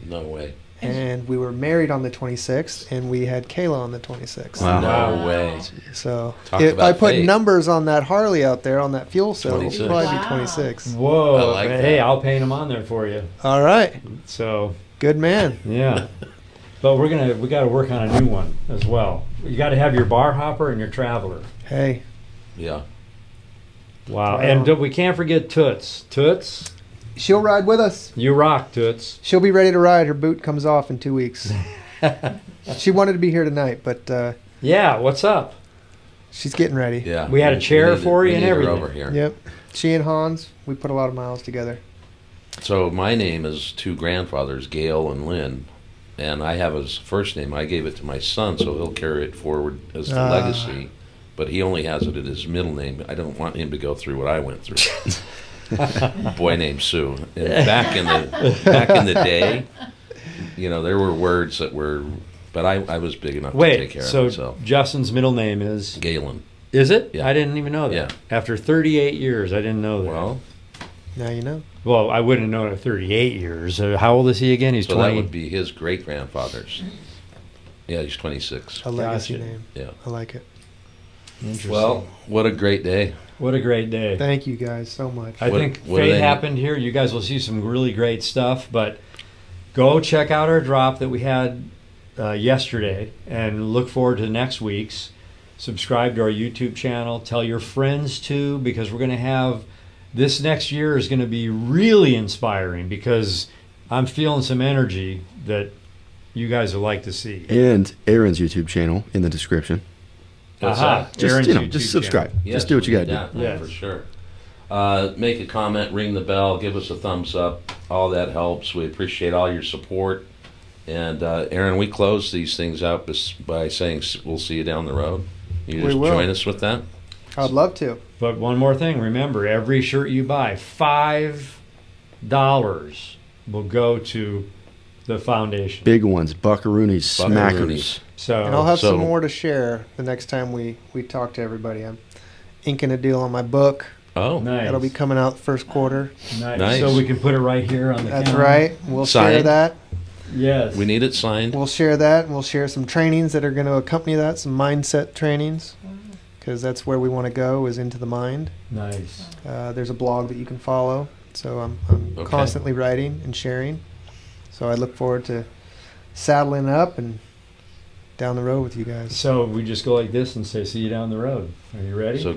No way. And we were married on the 26th, and we had Kayla on the 26th. Wow. No way. So Talk if I put fate. numbers on that Harley out there on that fuel cell, it 26. would probably Wow. be 26. Whoa! I like hey, that. I'll paint them on there for you. All right. So Good man. yeah, but we're gonna we got to work on a new one as well. You got to have your bar hopper and your traveler. Hey. Yeah. Wow, Wow. and we can't forget Toots. Toots, She'll ride with us. you rock, Toots. She'll be ready to ride. Her boot comes off in two weeks. she wanted to be here tonight, but uh, Yeah, what's up? she's getting ready. Yeah. We had a chair need- for you we and need her everything. over here. Yep. She and Hans, we put a lot of miles together. So my name is two grandfathers, Gail and Lynn, and I have his first name. I gave it to my son, so he'll carry it forward as the Ah. legacy. But he only has it as his middle name. I don't want him to go through what I went through. Boy named Sue. And back in the back in the day, you know, there were words that were, but I, I was big enough to take Wait, care so of myself. Justin's middle name is Galen. is it? Yeah. I didn't even know that. Yeah. After 38 years, I didn't know that. Well, Now you know. Well, I wouldn't have known at 38 years. Uh, how old is he again? He's so 20. that would be his great grandfather's. Yeah, he's 26. A legacy Gotcha. name. Yeah. I like it. Interesting. Well, what a great day. What a great day. Thank you guys so much. I What- think what do fate happened here. You guys will see some really great stuff, but go check out our drop that we had uh, yesterday and look forward to next week's. Subscribe to our YouTube channel. Tell your friends too, because we're going to have this next year is going to be really inspiring because I'm feeling some energy that you guys would like to see. And Aaron's YouTube channel in the description. What's Aha, that? Just Aaron's you know, just subscribe. Yes, just do what you got to do. Yeah, for sure. Uh, make a comment, ring the bell, give us a thumbs up. All that helps. We appreciate all your support. And uh, Aaron, we close these things out bes- by saying we'll see you down the road. You We just will. join us with that. I'd love to. But one more thing, remember, every shirt you buy, five dollars will go to the foundation. Big ones, buckaroonies, smackers. Buckaroonies. So And I'll have so- some more to share the next time we, we talk to everybody. I'm inking a deal on my book. Oh, nice. That'll be coming out first quarter. nice. Nice. So we can put it right here on the. That's counter. right. We'll share that. Yes. we need it signed. We'll share that, and we'll share some trainings that are going to accompany that, some mindset trainings, because that's where we want to go is into the mind. nice. Uh, there's a blog that you can follow, so I'm, I'm Okay. constantly writing and sharing. So I look forward to saddling up and down the road with you guys. So we just go like this and say, "See you down the road." Are you ready? So